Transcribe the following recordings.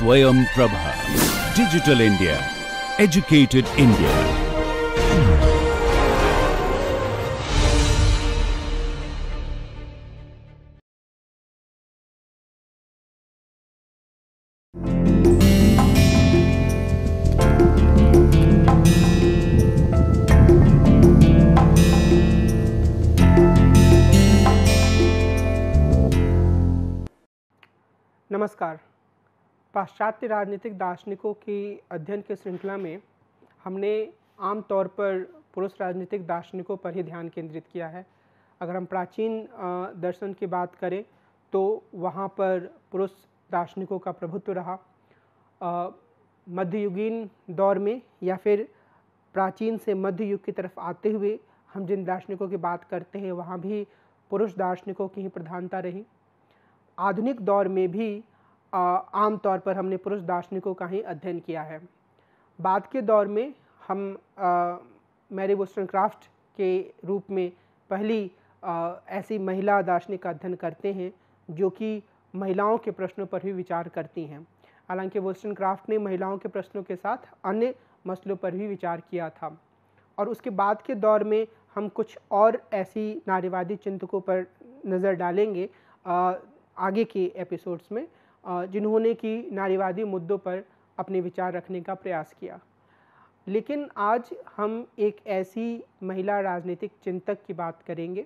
Swayam Prabha. Digital India. Educated India. नमस्कार पाश्चात्य राजनीतिक दार्शनिकों की अध्ययन की श्रृंखला में हमने आम तौर पर पुरुष राजनीतिक दार्शनिकों पर ही ध्यान केंद्रित किया है। अगर हम प्राचीन दर्शन की बात करें तो वहाँ पर पुरुष दार्शनिकों का प्रभुत्व रहा। मध्ययुगीन दौर में या फिर प्राचीन से मध्य युग की तरफ़ आते हुए हम जिन दार्शनिकों की बात करते हैं, वहाँ भी पुरुष दार्शनिकों की ही प्रधानता रही। आधुनिक दौर में भी आ, आम तौर पर हमने पुरुष दार्शनिकों का ही अध्ययन किया है। बाद के दौर में हम मैरी क्राफ्ट के रूप में पहली आ, ऐसी महिला दार्शनिक का अध्ययन करते हैं जो कि महिलाओं के प्रश्नों पर भी विचार करती हैं। हालाँकि वोस्टन क्राफ्ट ने महिलाओं के प्रश्नों के साथ अन्य मसलों पर भी विचार किया था। और उसके बाद के दौर में हम कुछ और ऐसी नारीवादी चिंतकों पर नज़र डालेंगे आ, आगे के एपिसोड्स में। जिन्होंने कि नारीवादी मुद्दों पर अपने विचार रखने का प्रयास किया। लेकिन आज हम एक ऐसी महिला राजनीतिक चिंतक की बात करेंगे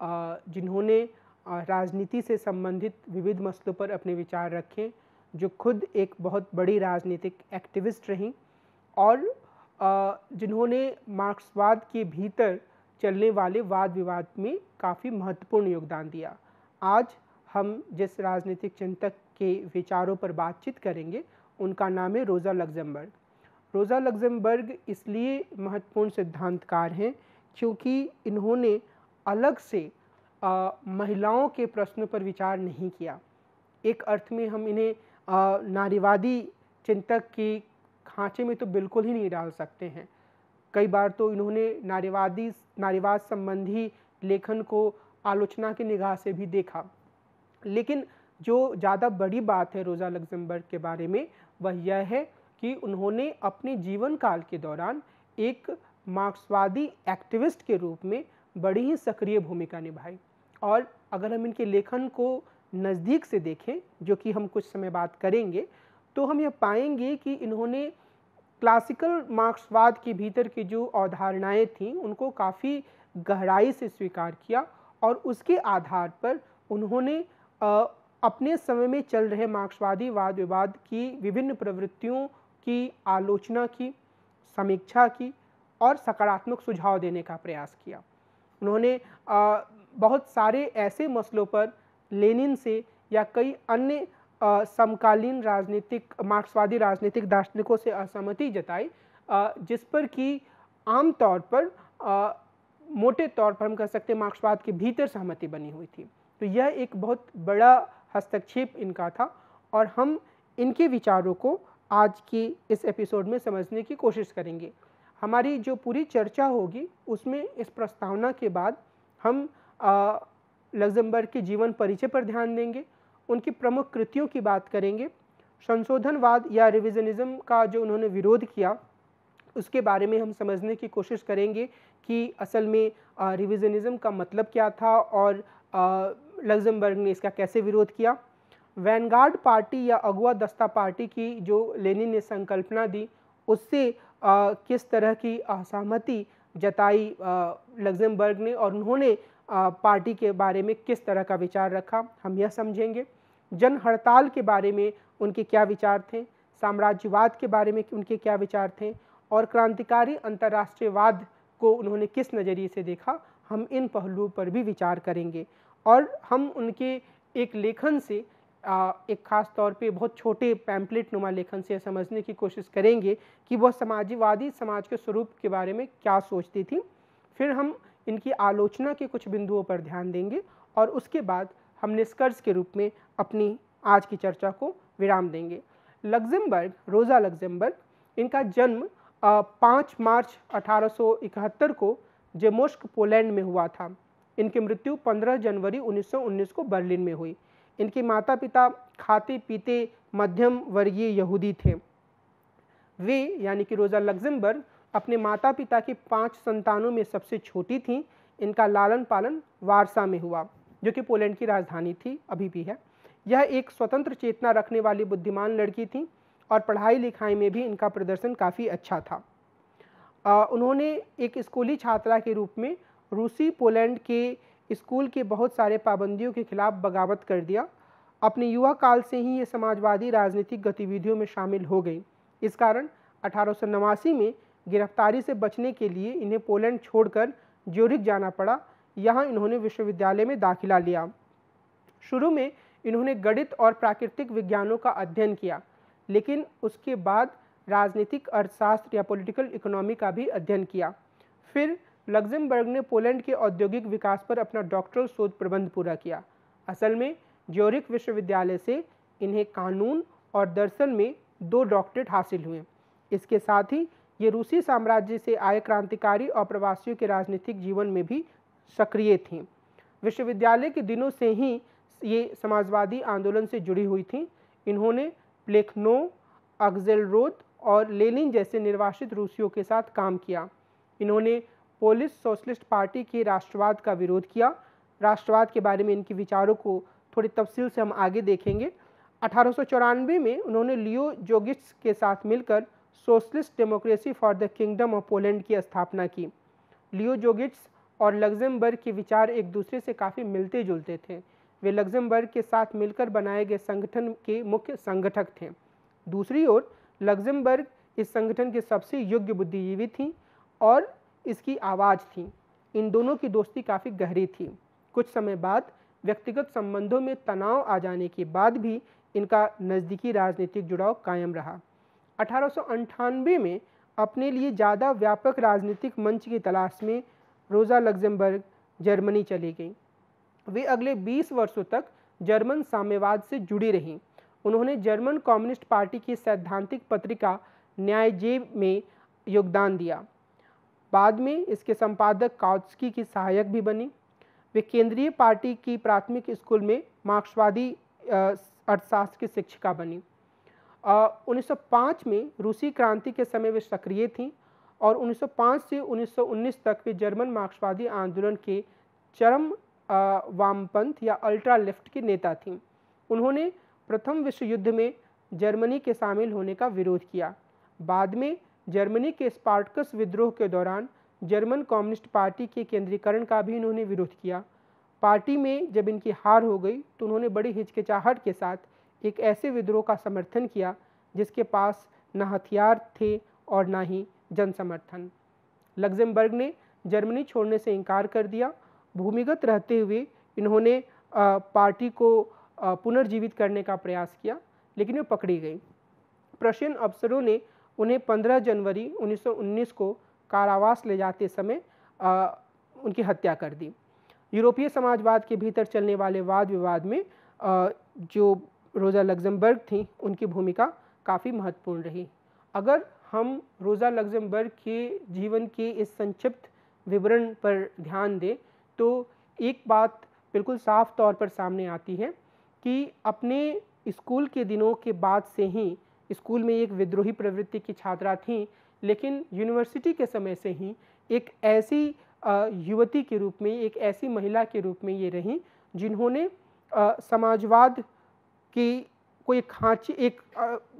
जिन्होंने राजनीति से संबंधित विविध मसलों पर अपने विचार रखे, जो खुद एक बहुत बड़ी राजनीतिक एक्टिविस्ट रहीं और जिन्होंने मार्क्सवाद के भीतर चलने वाले वाद विवाद में काफ़ी महत्वपूर्ण योगदान दिया। आज हम जिस राजनीतिक चिंतक के विचारों पर बातचीत करेंगे। उनका नाम है रोज़ा लग्जमबर्ग। रोज़ा लग्जमबर्ग इसलिए महत्वपूर्ण सिद्धांतकार हैं क्योंकि इन्होंने अलग से अ, महिलाओं के प्रश्नों पर विचार नहीं किया। एक अर्थ में हम इन्हें अ, नारीवादी चिंतक के खांचे में तो बिल्कुल ही नहीं डाल सकते हैं। कई बार तो इन्होंने नारीवादी नारीवाद संबंधी लेखन को आलोचना की निगाह से भी देखा। लेकिन जो ज़्यादा बड़ी बात है रोज़ा लग्जमबर्ग के बारे में, वह यह है कि उन्होंने अपने जीवन काल के दौरान एक मार्क्सवादी एक्टिविस्ट के रूप में बड़ी ही सक्रिय भूमिका निभाई। और अगर हम इनके लेखन को नज़दीक से देखें, जो कि हम कुछ समय बाद करेंगे तो हम यह पाएँगे कि इन्होंने क्लासिकल मार्क्सवाद के भीतर की जो अवधारणाएँ थीं, उनको काफ़ी गहराई से स्वीकार किया और उसके आधार पर उन्होंने अपने समय में चल रहे मार्क्सवादी वाद विवाद की विभिन्न प्रवृत्तियों की आलोचना की समीक्षा की और सकारात्मक सुझाव देने का प्रयास किया। उन्होंने बहुत सारे ऐसे मसलों पर लेनिन से या कई अन्य समकालीन राजनीतिक मार्क्सवादी राजनीतिक दार्शनिकों से असहमति जताई जिस पर कि आम तौर पर अ, मोटे तौर पर हम कह सकते हैं मार्क्सवाद के भीतर सहमति बनी हुई थी। तो यह एक बहुत बड़ा हस्तक्षेप इनका था और हम इनके विचारों को आज की इस एपिसोड में समझने की कोशिश करेंगे। हमारी जो पूरी चर्चा होगी, उसमें इस प्रस्तावना के बाद हम लग्जमबर्ग के जीवन परिचय पर ध्यान देंगे, उनकी प्रमुख कृतियों की बात करेंगे, संशोधनवाद या रिविजनिज्म का जो उन्होंने विरोध किया, उसके बारे में हम समझने की कोशिश करेंगे कि असल में रिविजनिज्म का मतलब क्या था और लग्जमबर्ग ने इसका कैसे विरोध किया? वैनगार्ड पार्टी या अगुआ दस्ता पार्टी की जो लेनिन ने संकल्पना दी उससे अ, किस तरह की असहमति जताई लग्जमबर्ग ने और उन्होंने अ, पार्टी के बारे में किस तरह का विचार रखा? हम यह समझेंगे। जन हड़ताल के बारे में उनके क्या विचार थे? साम्राज्यवाद के बारे में उनके क्या विचार थे? और क्रांतिकारी अंतर्राष्ट्रीयवाद को उन्होंने किस नज़रिए से देखा? हम इन पहलुओं पर भी विचार करेंगे। और हम उनके एक लेखन से आ, एक ख़ास तौर पे बहुत छोटे पैम्पलेट नुमा लेखन से समझने की कोशिश करेंगे कि वह समाजवादी समाज के स्वरूप के बारे में क्या सोचती थी। फिर हम इनकी आलोचना के कुछ बिंदुओं पर ध्यान देंगे और उसके बाद हम निष्कर्ष के रूप में अपनी आज की चर्चा को विराम देंगे। लग्जमबर्ग रोज़ा लग्जमबर्ग इनका जन्म पाँच मार्च 1871 को जेमोस्क पोलैंड में हुआ था। इनकी मृत्यु 15 जनवरी 1919 को बर्लिन में हुई। इनके माता पिता खाते पीते मध्यम वर्गीय यहूदी थे। वे यानी कि रोज़ा लग्जमबर्ग अपने माता पिता की पाँच संतानों में सबसे छोटी थीं। इनका लालन पालन वारसा में हुआ जो कि पोलैंड की राजधानी थी अभी भी है। यह एक स्वतंत्र चेतना रखने वाली बुद्धिमान लड़की थी और पढ़ाई लिखाई में भी इनका प्रदर्शन काफ़ी अच्छा था। आ, उन्होंने एक स्कूली छात्रा के रूप में रूसी पोलैंड के स्कूल के बहुत सारे पाबंदियों के खिलाफ बगावत कर दिया। अपने युवा काल से ही ये समाजवादी राजनीतिक गतिविधियों में शामिल हो गई। इस कारण अठारह सौ नवासी में गिरफ्तारी से बचने के लिए इन्हें पोलैंड छोड़कर ज्यूरिक जाना पड़ा। यहाँ इन्होंने विश्वविद्यालय में दाखिला लिया। शुरू में इन्होंने गणित और प्राकृतिक विज्ञानों का अध्ययन किया, लेकिन उसके बाद राजनीतिक, अर्थशास्त्र या पॉलिटिकल इकोनॉमी का भी अध्ययन किया। फिर लग्जमबर्ग ने पोलैंड के औद्योगिक विकास पर अपना डॉक्टरल शोध प्रबंध पूरा किया। असल में ज्योरिक विश्वविद्यालय से इन्हें कानून और दर्शन में दो डॉक्टरेट हासिल हुए। इसके साथ ही, ये रूसी साम्राज्य से आए क्रांतिकारी और प्रवासियों के राजनीतिक जीवन में भी सक्रिय थीं। विश्वविद्यालय के दिनों से ही ये समाजवादी आंदोलन से जुड़ी हुई थीं। इन्होंने प्लेखनो, अगजेलरोद और लेनिन जैसे निर्वासित रूसियों के साथ काम किया। इन्होंने पोलिस सोशलिस्ट पार्टी के राष्ट्रवाद का विरोध किया। राष्ट्रवाद के बारे में इनके विचारों को थोड़ी तफसील से हम आगे देखेंगे। अठारह सौ चौरानवे में उन्होंने लियो जोगिट्स के साथ मिलकर socialist democracy for the kingdom of Poland की स्थापना की। लियो जोगिट्स और लग्जमबर्ग के विचार एक दूसरे से काफ़ी मिलते जुलते थे। वे लग्जमबर्ग के साथ मिलकर बनाए गए संगठन के मुख्य संगठक थे। दूसरी ओर, लग्जमबर्ग इस संगठन के सबसे योग्य बुद्धिजीवी थी और इसकी आवाज़ थी। इन दोनों की दोस्ती काफ़ी गहरी थी। कुछ समय बाद व्यक्तिगत संबंधों में तनाव आ जाने के बाद भी इनका नज़दीकी राजनीतिक जुड़ाव कायम रहा। अठारह में अपने लिए ज़्यादा व्यापक राजनीतिक मंच की तलाश में रोज़ा लग्जमबर्ग, जर्मनी चली गई। वे अगले 20 वर्षों तक जर्मन साम्यवाद से जुड़ी रहीं। उन्होंने जर्मन कम्युनिस्ट पार्टी की सैद्धांतिक पत्रिका न्यायजेब में योगदान दिया। बाद में इसके संपादक काउत्सकी की सहायक भी बनी। वे केंद्रीय पार्टी की प्राथमिक स्कूल में मार्क्सवादी अर्थशास्त्र की शिक्षिका बनी। 1905 में रूसी क्रांति के समय वे सक्रिय थीं और 1905 से 1919 तक वे जर्मन मार्क्सवादी आंदोलन के चरम वामपंथ या अल्ट्रा लेफ़्ट के नेता थीं। उन्होंने प्रथम विश्व युद्ध में जर्मनी के शामिल होने का विरोध किया। बाद में जर्मनी के स्पार्टकस विद्रोह के दौरान जर्मन कम्युनिस्ट पार्टी के केंद्रीकरण का भी इन्होंने विरोध किया। पार्टी में जब इनकी हार हो गई तो उन्होंने बड़ी हिचकिचाहट के साथ एक ऐसे विद्रोह का समर्थन किया, जिसके पास न हथियार थे और न ही जन समर्थन लग्जमबर्ग ने जर्मनी छोड़ने से इनकार कर दिया। भूमिगत रहते हुए इन्होंने पार्टी को पुनर्जीवित करने का प्रयास किया, लेकिन वे पकड़ी गई। प्रशियन अफसरों ने उन्हें 15 जनवरी 1919 को कारावास ले जाते समय आ, उनकी हत्या कर दी। यूरोपीय समाजवाद के भीतर चलने वाले वाद विवाद में आ, जो रोज़ा लग्जमबर्ग थी उनकी भूमिका काफ़ी महत्वपूर्ण रही। अगर हम रोज़ा लग्जमबर्ग के जीवन के इस संक्षिप्त विवरण पर ध्यान दें तो एक बात बिल्कुल साफ़ तौर पर सामने आती है कि अपने स्कूल के दिनों के बाद से ही स्कूल में एक विद्रोही प्रवृत्ति की छात्रा थी, लेकिन यूनिवर्सिटी के समय से ही एक ऐसी युवती के रूप में, एक ऐसी महिला के रूप में ये रहीं, जिन्होंने समाजवाद की कोई खांची, एक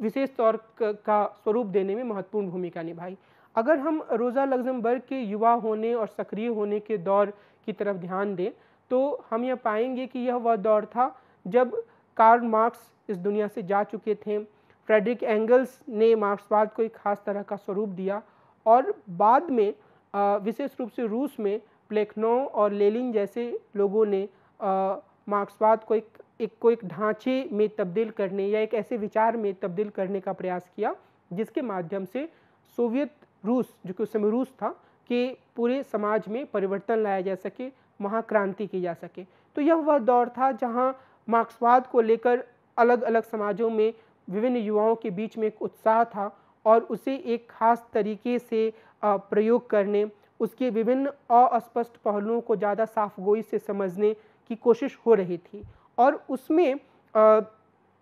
विशेष तौर का स्वरूप देने में महत्वपूर्ण भूमिका निभाई। अगर हम रोज़ा लग्जमबर्ग के युवा होने और सक्रिय होने के दौर की तरफ़ ध्यान दें तो हम यह पाएँगे कि यह वह दौर था जब कार्ल मार्क्स इस दुनिया से जा चुके थे। फ्रेडरिक एंगल्स ने मार्क्सवाद को एक खास तरह का स्वरूप दिया और बाद में विशेष रूप से रूस में प्लेखनो और लेलिन जैसे लोगों ने मार्क्सवाद को एक एक को एक ढांचे में तब्दील करने या एक ऐसे विचार में तब्दील करने का प्रयास किया, जिसके माध्यम से सोवियत रूस, जो कि उस समय रूस था, कि पूरे समाज में परिवर्तन लाया जा सके, महाक्रांति की जा सके। तो यह वह दौर था जहाँ मार्क्सवाद को लेकर अलग अलग समाजों में विभिन्न युवाओं के बीच में एक उत्साह था और उसे एक खास तरीके से प्रयोग करने, उसके विभिन्न अस्पष्ट पहलुओं को ज़्यादा साफ़ गोई से समझने की कोशिश हो रही थी। और उसमें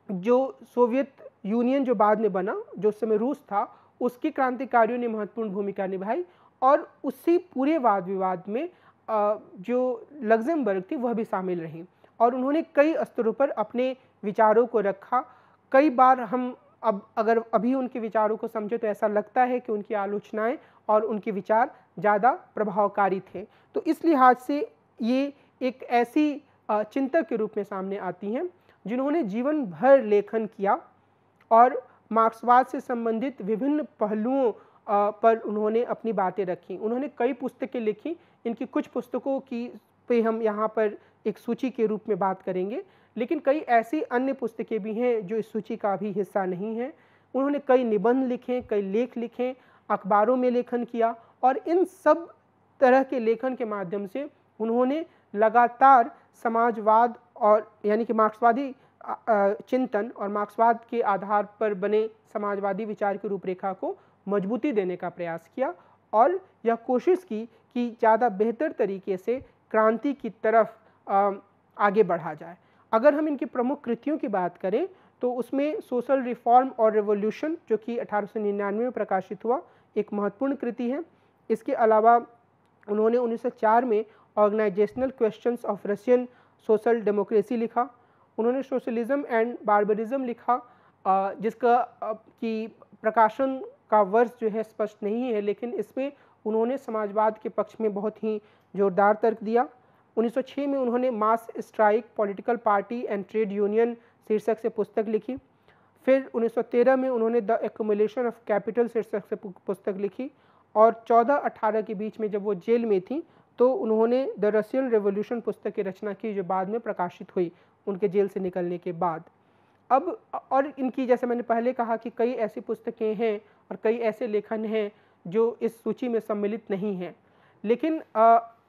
जो सोवियत यूनियन जो बाद में बना, जो उस समय रूस था, उसके क्रांतिकारियों ने महत्वपूर्ण भूमिका निभाई और उसी पूरे वाद विवाद में जो लग्जमबर्ग थी, वह भी शामिल रही और उन्होंने कई स्तरों पर अपने विचारों को रखा कई बार हम अब, अगर अभी उनके विचारों को समझे तो ऐसा लगता है कि उनकी आलोचनाएँ और उनके विचार ज़्यादा प्रभावकारी थे। तो इस लिहाज से ये एक ऐसी चिंतक के रूप में सामने आती हैं, जिन्होंने जीवन भर लेखन किया और मार्क्सवाद से संबंधित विभिन्न पहलुओं पर उन्होंने अपनी बातें रखी। उन्होंने कई पुस्तकें लिखी। इनकी कुछ पुस्तकों की पे हम यहाँ पर एक सूची के रूप में बात करेंगे। लेकिन कई ऐसी अन्य पुस्तकें भी हैं जो इस सूची का भी हिस्सा नहीं है। उन्होंने कई निबंध लिखे, कई लेख लिखे, अखबारों में लेखन किया और इन सब तरह के लेखन के माध्यम से उन्होंने लगातार समाजवाद और यानी कि मार्क्सवादी चिंतन और मार्क्सवाद के आधार पर बने समाजवादी विचार की रूपरेखा को मजबूती देने का प्रयास किया और यह कोशिश की कि ज़्यादा बेहतर तरीके से क्रांति की तरफ़ आगे बढ़ा जाए। अगर हम इनकी प्रमुख कृतियों की बात करें तो उसमें सोशल रिफॉर्म और रेवोल्यूशन, जो कि अठारह सौ निन्यानवे में प्रकाशित हुआ, एक महत्वपूर्ण कृति है। इसके अलावा उन्होंने 1904 में organisational questions of Russian social democracy लिखा। उन्होंने सोशलिज्म एंड बारबरिज्म लिखा जिसका की प्रकाशन का वर्ष जो है स्पष्ट नहीं है, लेकिन इसमें उन्होंने समाजवाद के पक्ष में बहुत ही जोरदार तर्क दिया। 1906 में उन्होंने mass strike, political party and trade union शीर्षक से पुस्तक लिखी। फिर 1913 में उन्होंने द एकोमुलेशन ऑफ़ कैपिटल शीर्षक से पुस्तक लिखी और 14-18 के बीच में जब वो जेल में थी तो उन्होंने द रशियन रेवोल्यूशन पुस्तक की रचना की, जो बाद में प्रकाशित हुई उनके जेल से निकलने के बाद। अब और इनकी, जैसे मैंने पहले कहा कि कई ऐसी पुस्तकें हैं और कई ऐसे लेखन हैं जो इस सूची में सम्मिलित नहीं हैं। लेकिन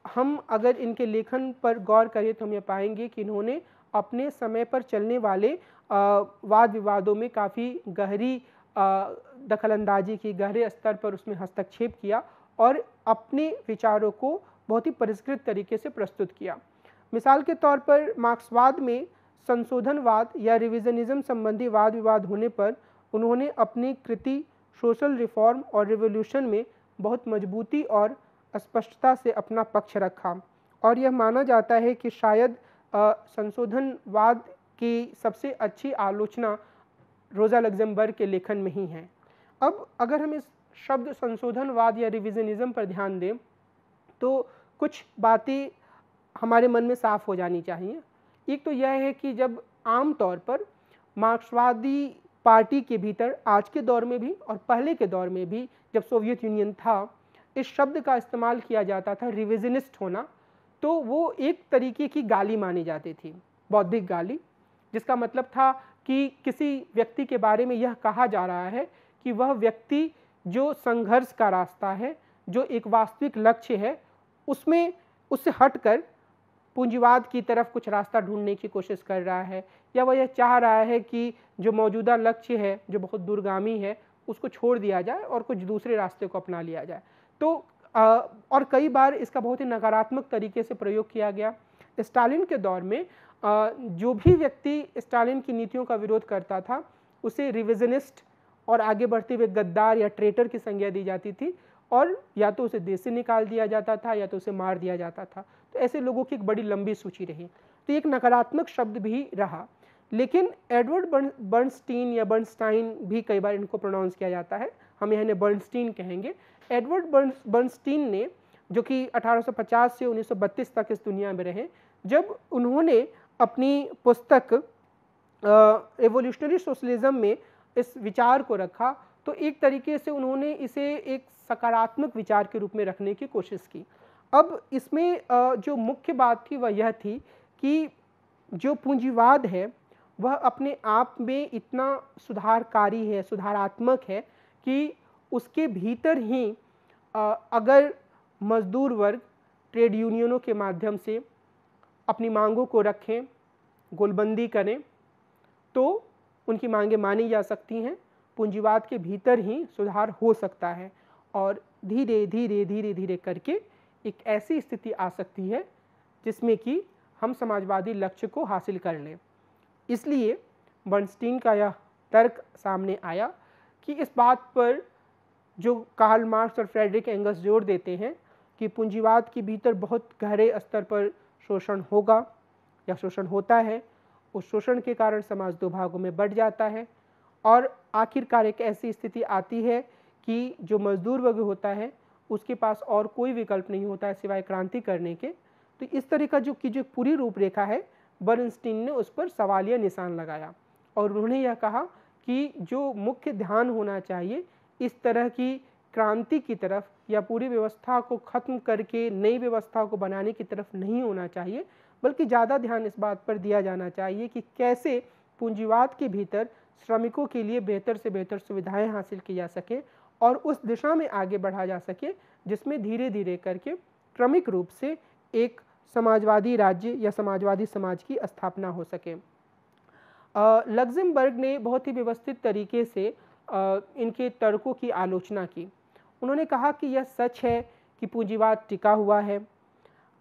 हम अगर इनके लेखन पर गौर करें तो हम ये पाएँगे कि इन्होंने अपने समय पर चलने वाले वाद विवादों में काफ़ी गहरी दखलंदाजी की, गहरे स्तर पर उसमें हस्तक्षेप किया और अपने विचारों को बहुत ही परिष्कृत तरीके से प्रस्तुत किया। मिसाल के तौर पर मार्क्सवाद में संशोधनवाद या रिविजनिज्म संबंधी वाद विवाद होने पर उन्होंने अपनी कृति, सोशल रिफॉर्म और रिवोल्यूशन में बहुत मजबूती और स्पष्टता से अपना पक्ष रखा। और यह माना जाता है कि शायद संशोधनवाद की सबसे अच्छी आलोचना रोज़ा लग्जमबर्ग के लेखन में ही है। अब अगर हम इस शब्द संशोधनवाद या रिविजनिज्म पर ध्यान दें तो कुछ बातें हमारे मन में साफ़ हो जानी चाहिए। एक तो यह है कि जब आम तौर पर मार्क्सवादी पार्टी के भीतर आज के दौर में भी और पहले के दौर में भी जब सोवियत यूनियन था इस शब्द का इस्तेमाल किया जाता था रिविजनिस्ट होना तो वो एक तरीके की गाली मानी जाती थी, बौद्धिक गाली, जिसका मतलब था कि किसी व्यक्ति के बारे में यह कहा जा रहा है कि वह व्यक्ति जो संघर्ष का रास्ता है, जो एक वास्तविक लक्ष्य है, उसमें उससे हटकर पूंजीवाद की तरफ़ कुछ रास्ता ढूँढने की कोशिश कर रहा है, या वह यह चाह रहा है कि जो मौजूदा लक्ष्य है, जो बहुत दूरगामी है, उसको छोड़ दिया जाए और कुछ दूसरे रास्ते को अपना लिया जाए। तो आ, और कई बार इसका बहुत ही नकारात्मक तरीके से प्रयोग किया गया। स्टालिन के दौर में आ, जो भी व्यक्ति स्टालिन की नीतियों का विरोध करता था उसे रिविजनिस्ट और आगे बढ़ते हुए गद्दार या ट्रेटर की संज्ञा दी जाती थी और या तो उसे देश से निकाल दिया जाता था या तो उसे मार दिया जाता था। तो ऐसे लोगों की एक बड़ी लंबी सूची रही। तो एक नकारात्मक शब्द भी रहा। लेकिन एडवर्ड बर्न बर्नस्टीन या बर्नस्टाइन भी कई बार इनको प्रोनाउंस किया जाता है। हम यहाँ बर्नस्टीन कहेंगे। एडवर्ड बर्नस्टीन ने, जो कि 1850 से 1932 तक इस दुनिया में रहे, जब उन्होंने अपनी पुस्तक एवोल्यूशनरी सोशलिज्म में इस विचार को रखा तो एक तरीके से उन्होंने इसे एक सकारात्मक विचार के रूप में रखने की कोशिश की। अब इसमें जो मुख्य बात थी वह यह थी कि जो पूंजीवाद है, वह अपने आप में इतना सुधारकारी है, सुधारात्मक है कि उसके भीतर ही अगर मजदूर वर्ग ट्रेड यूनियनों के माध्यम से अपनी मांगों को रखें, गोलबंदी करें तो उनकी मांगें मानी जा सकती हैं, पूंजीवाद के भीतर ही सुधार हो सकता है और धीरे धीरे धीरे धीरे करके एक ऐसी स्थिति आ सकती है जिसमें कि हम समाजवादी लक्ष्य को हासिल कर लें। इसलिए बर्नस्टीन का यह तर्क सामने आया कि इस बात पर जो कार्ल मार्क्स और फ्रेडरिक एंगल्स ज़ोर देते हैं कि पूंजीवाद के भीतर बहुत गहरे स्तर पर शोषण होगा या शोषण होता है, उस शोषण के कारण समाज दो भागों में बढ़ जाता है और आखिरकार एक ऐसी स्थिति आती है कि जो मजदूर वर्ग होता है, उसके पास और कोई विकल्प नहीं होता है सिवाय क्रांति करने के। तो इस तरह का जो की जो पूरी रूपरेखा है, बर्नस्टीन ने उस पर सवालिया निशान लगाया और उन्होंने यह कहा कि जो मुख्य ध्यान होना चाहिए, इस तरह की क्रांति की तरफ़ या पूरी व्यवस्था को ख़त्म करके नई व्यवस्था को बनाने की तरफ़ नहीं होना चाहिए, बल्कि ज़्यादा ध्यान इस बात पर दिया जाना चाहिए कि कैसे पूंजीवाद के भीतर श्रमिकों के लिए बेहतर से बेहतर सुविधाएँ हासिल की जा सके और उस दिशा में आगे बढ़ा जा सके, जिसमें धीरे धीरे करके क्रमिक रूप से एक समाजवादी राज्य या समाजवादी समाज की स्थापना हो सके। लग्जमबर्ग ने बहुत ही व्यवस्थित तरीके से इनके तर्कों की आलोचना की। उन्होंने कहा कि यह सच है कि पूंजीवाद टिका हुआ है,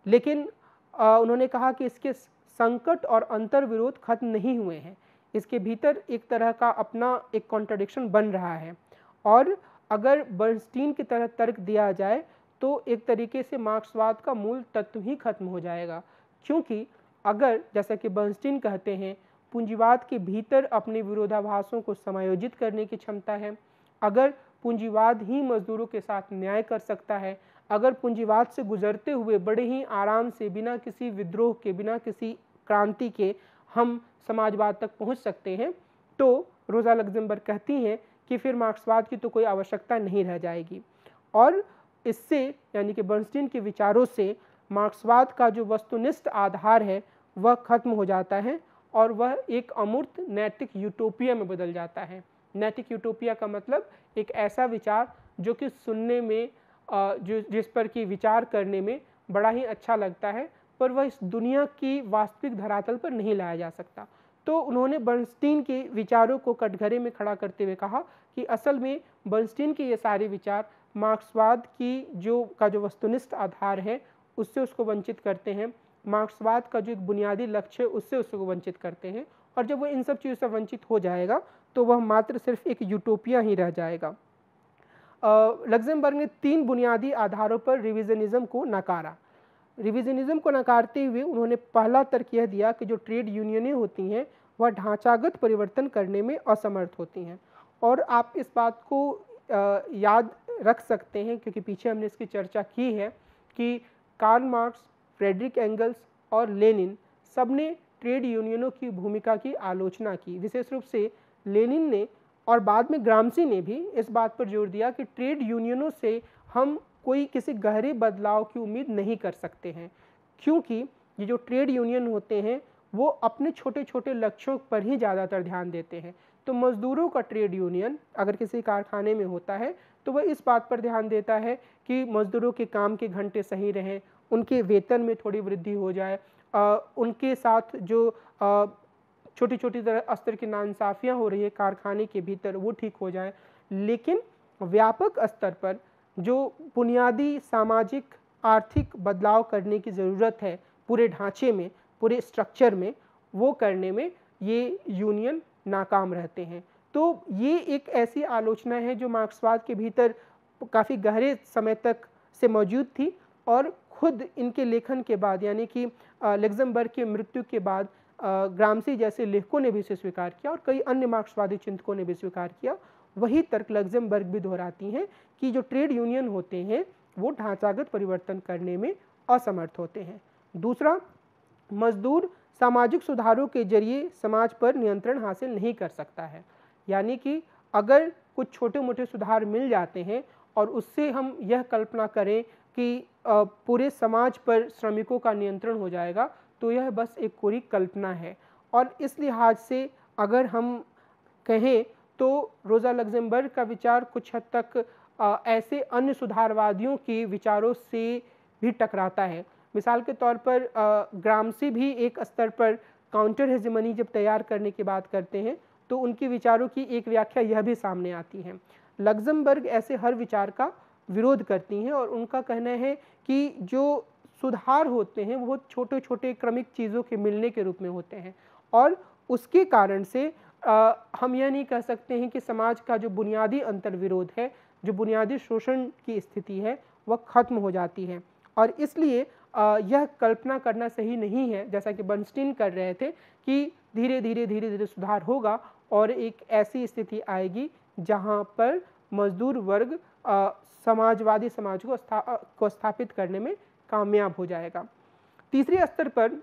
लेकिन उन्होंने कहा कि इसके संकट और अंतर विरोध खत्म नहीं हुए हैं। इसके भीतर एक तरह का अपना एक कॉन्ट्रडिक्शन बन रहा है। और अगर बर्नस्टीन की तरह तर्क दिया जाए तो एक तरीके से मार्क्सवाद का मूल तत्व ही खत्म हो जाएगा। क्योंकि अगर, जैसा कि बर्नस्टीन कहते हैं पूंजीवाद के भीतर अपने विरोधाभासों को समायोजित करने की क्षमता है। अगर पूंजीवाद ही मजदूरों के साथ न्याय कर सकता है, अगर पूंजीवाद से गुजरते हुए बड़े ही आराम से बिना किसी विद्रोह के, बिना किसी क्रांति के हम समाजवाद तक पहुँच सकते हैं तो रोज़ा लग्जमबर्ग कहती हैं कि फिर मार्क्सवाद की तो कोई आवश्यकता नहीं रह जाएगी। और इससे, यानी कि बर्नस्टीन के विचारों से, मार्क्सवाद का जो वस्तुनिष्ठ आधार है, वह खत्म हो जाता है और वह एक अमूर्त नैतिक यूटोपिया में बदल जाता है। नैतिक यूटोपिया का मतलब एक ऐसा विचार जो कि सुनने में जो, जिस पर कि विचार करने में बड़ा ही अच्छा लगता है, पर वह इस दुनिया की वास्तविक धरातल पर नहीं लाया जा सकता। तो उन्होंने बर्नस्टीन के विचारों को कटघरे में खड़ा करते हुए कहा कि असल में बर्नस्टीन के ये सारे विचार मार्क्सवाद की जो, का जो वस्तुनिष्ठ आधार है, उससे उसको वंचित करते हैं। मार्क्सवाद का जो एक बुनियादी लक्ष्य है, उससे उसको वंचित करते हैं और जब वो इन सब चीज़ों से वंचित हो जाएगा तो वह मात्र सिर्फ़ एक यूटोपिया ही रह जाएगा। लग्जमबर्ग ने तीन बुनियादी आधारों पर रिविजनिज्म को नकारा। रिविजनिज्म को नकारते हुए उन्होंने पहला तर्क यह दिया कि जो ट्रेड यूनियनें होती हैं, वह ढांचागत परिवर्तन करने में असमर्थ होती हैं। और आप इस बात को याद रख सकते हैं, क्योंकि पीछे हमने इसकी चर्चा की है कि कार्ल मार्क्स फ्रेडरिक एंगल्स और लेनिन सबने ट्रेड यूनियनों की भूमिका की आलोचना की। विशेष रूप से लेनिन ने और बाद में ग्रामसी ने भी इस बात पर ज़ोर दिया कि ट्रेड यूनियनों से हम कोई किसी गहरे बदलाव की उम्मीद नहीं कर सकते हैं, क्योंकि ये जो ट्रेड यूनियन होते हैं, वो अपने छोटे छोटे लक्ष्यों पर ही ज़्यादातर ध्यान देते हैं। तो मज़दूरों का ट्रेड यूनियन अगर किसी कारखाने में होता है तो वह इस बात पर ध्यान देता है कि मज़दूरों के काम के घंटे सही रहें उनके वेतन में थोड़ी वृद्धि हो जाए आ, उनके साथ जो छोटी छोटी तरह स्तर की नाइंसाफ़ियाँ हो रही है कारखाने के भीतर वो ठीक हो जाए। लेकिन व्यापक स्तर पर जो बुनियादी सामाजिक आर्थिक बदलाव करने की ज़रूरत है पूरे ढांचे में पूरे स्ट्रक्चर में वो करने में ये यूनियन नाकाम रहते हैं। तो ये एक ऐसी आलोचना है जो मार्क्सवाद के भीतर काफ़ी गहरे समय तक से मौजूद थी और खुद इनके लेखन के बाद, यानी कि लेग्जमबर्ग की मृत्यु के बाद ग्रामसी जैसे लेखकों ने भी इसे स्वीकार किया और कई अन्य मार्क्सवादी चिंतकों ने भी स्वीकार किया। वही तर्क लग्जमबर्ग भी दोहराती हैं कि जो ट्रेड यूनियन होते हैं, वो ढांचागत परिवर्तन करने में असमर्थ होते हैं। दूसरा, मजदूर सामाजिक सुधारों के ज़रिए समाज पर नियंत्रण हासिल नहीं कर सकता है। यानी कि, अगर कुछ छोटे मोटे सुधार मिल जाते हैं और उससे हम यह कल्पना करें कि पूरे समाज पर श्रमिकों का नियंत्रण हो जाएगा तो यह बस एक कोरी कल्पना है। और इस लिहाज से अगर हम कहें तो रोज़ा लग्जमबर्ग का विचार कुछ हद तक आ, ऐसे अन्य सुधारवादियों के विचारों से भी टकराता है। मिसाल के तौर पर ग्रामसी भी एक स्तर पर काउंटर हेजमनी जब तैयार करने की बात करते हैं तो उनके विचारों की एक व्याख्या यह भी सामने आती है। लग्जमबर्ग ऐसे हर विचार का विरोध करती हैं और उनका कहना है कि जो सुधार होते हैं वो छोटे छोटे क्रमिक चीज़ों के मिलने के रूप में होते हैं। और उसके कारण से आ, हम यह नहीं कह सकते हैं कि समाज का जो बुनियादी अंतर्विरोध है जो बुनियादी शोषण की स्थिति है वह खत्म हो जाती है। और इसलिए आ, यह कल्पना करना सही नहीं है जैसा कि बर्नस्टीन कर रहे थे कि धीरे धीरे धीरे धीरे सुधार होगा और एक ऐसी स्थिति आएगी जहाँ पर मजदूर वर्ग समाजवादी समाज को स्था, को स्थापित करने में कामयाब हो जाएगा। तीसरे स्तर पर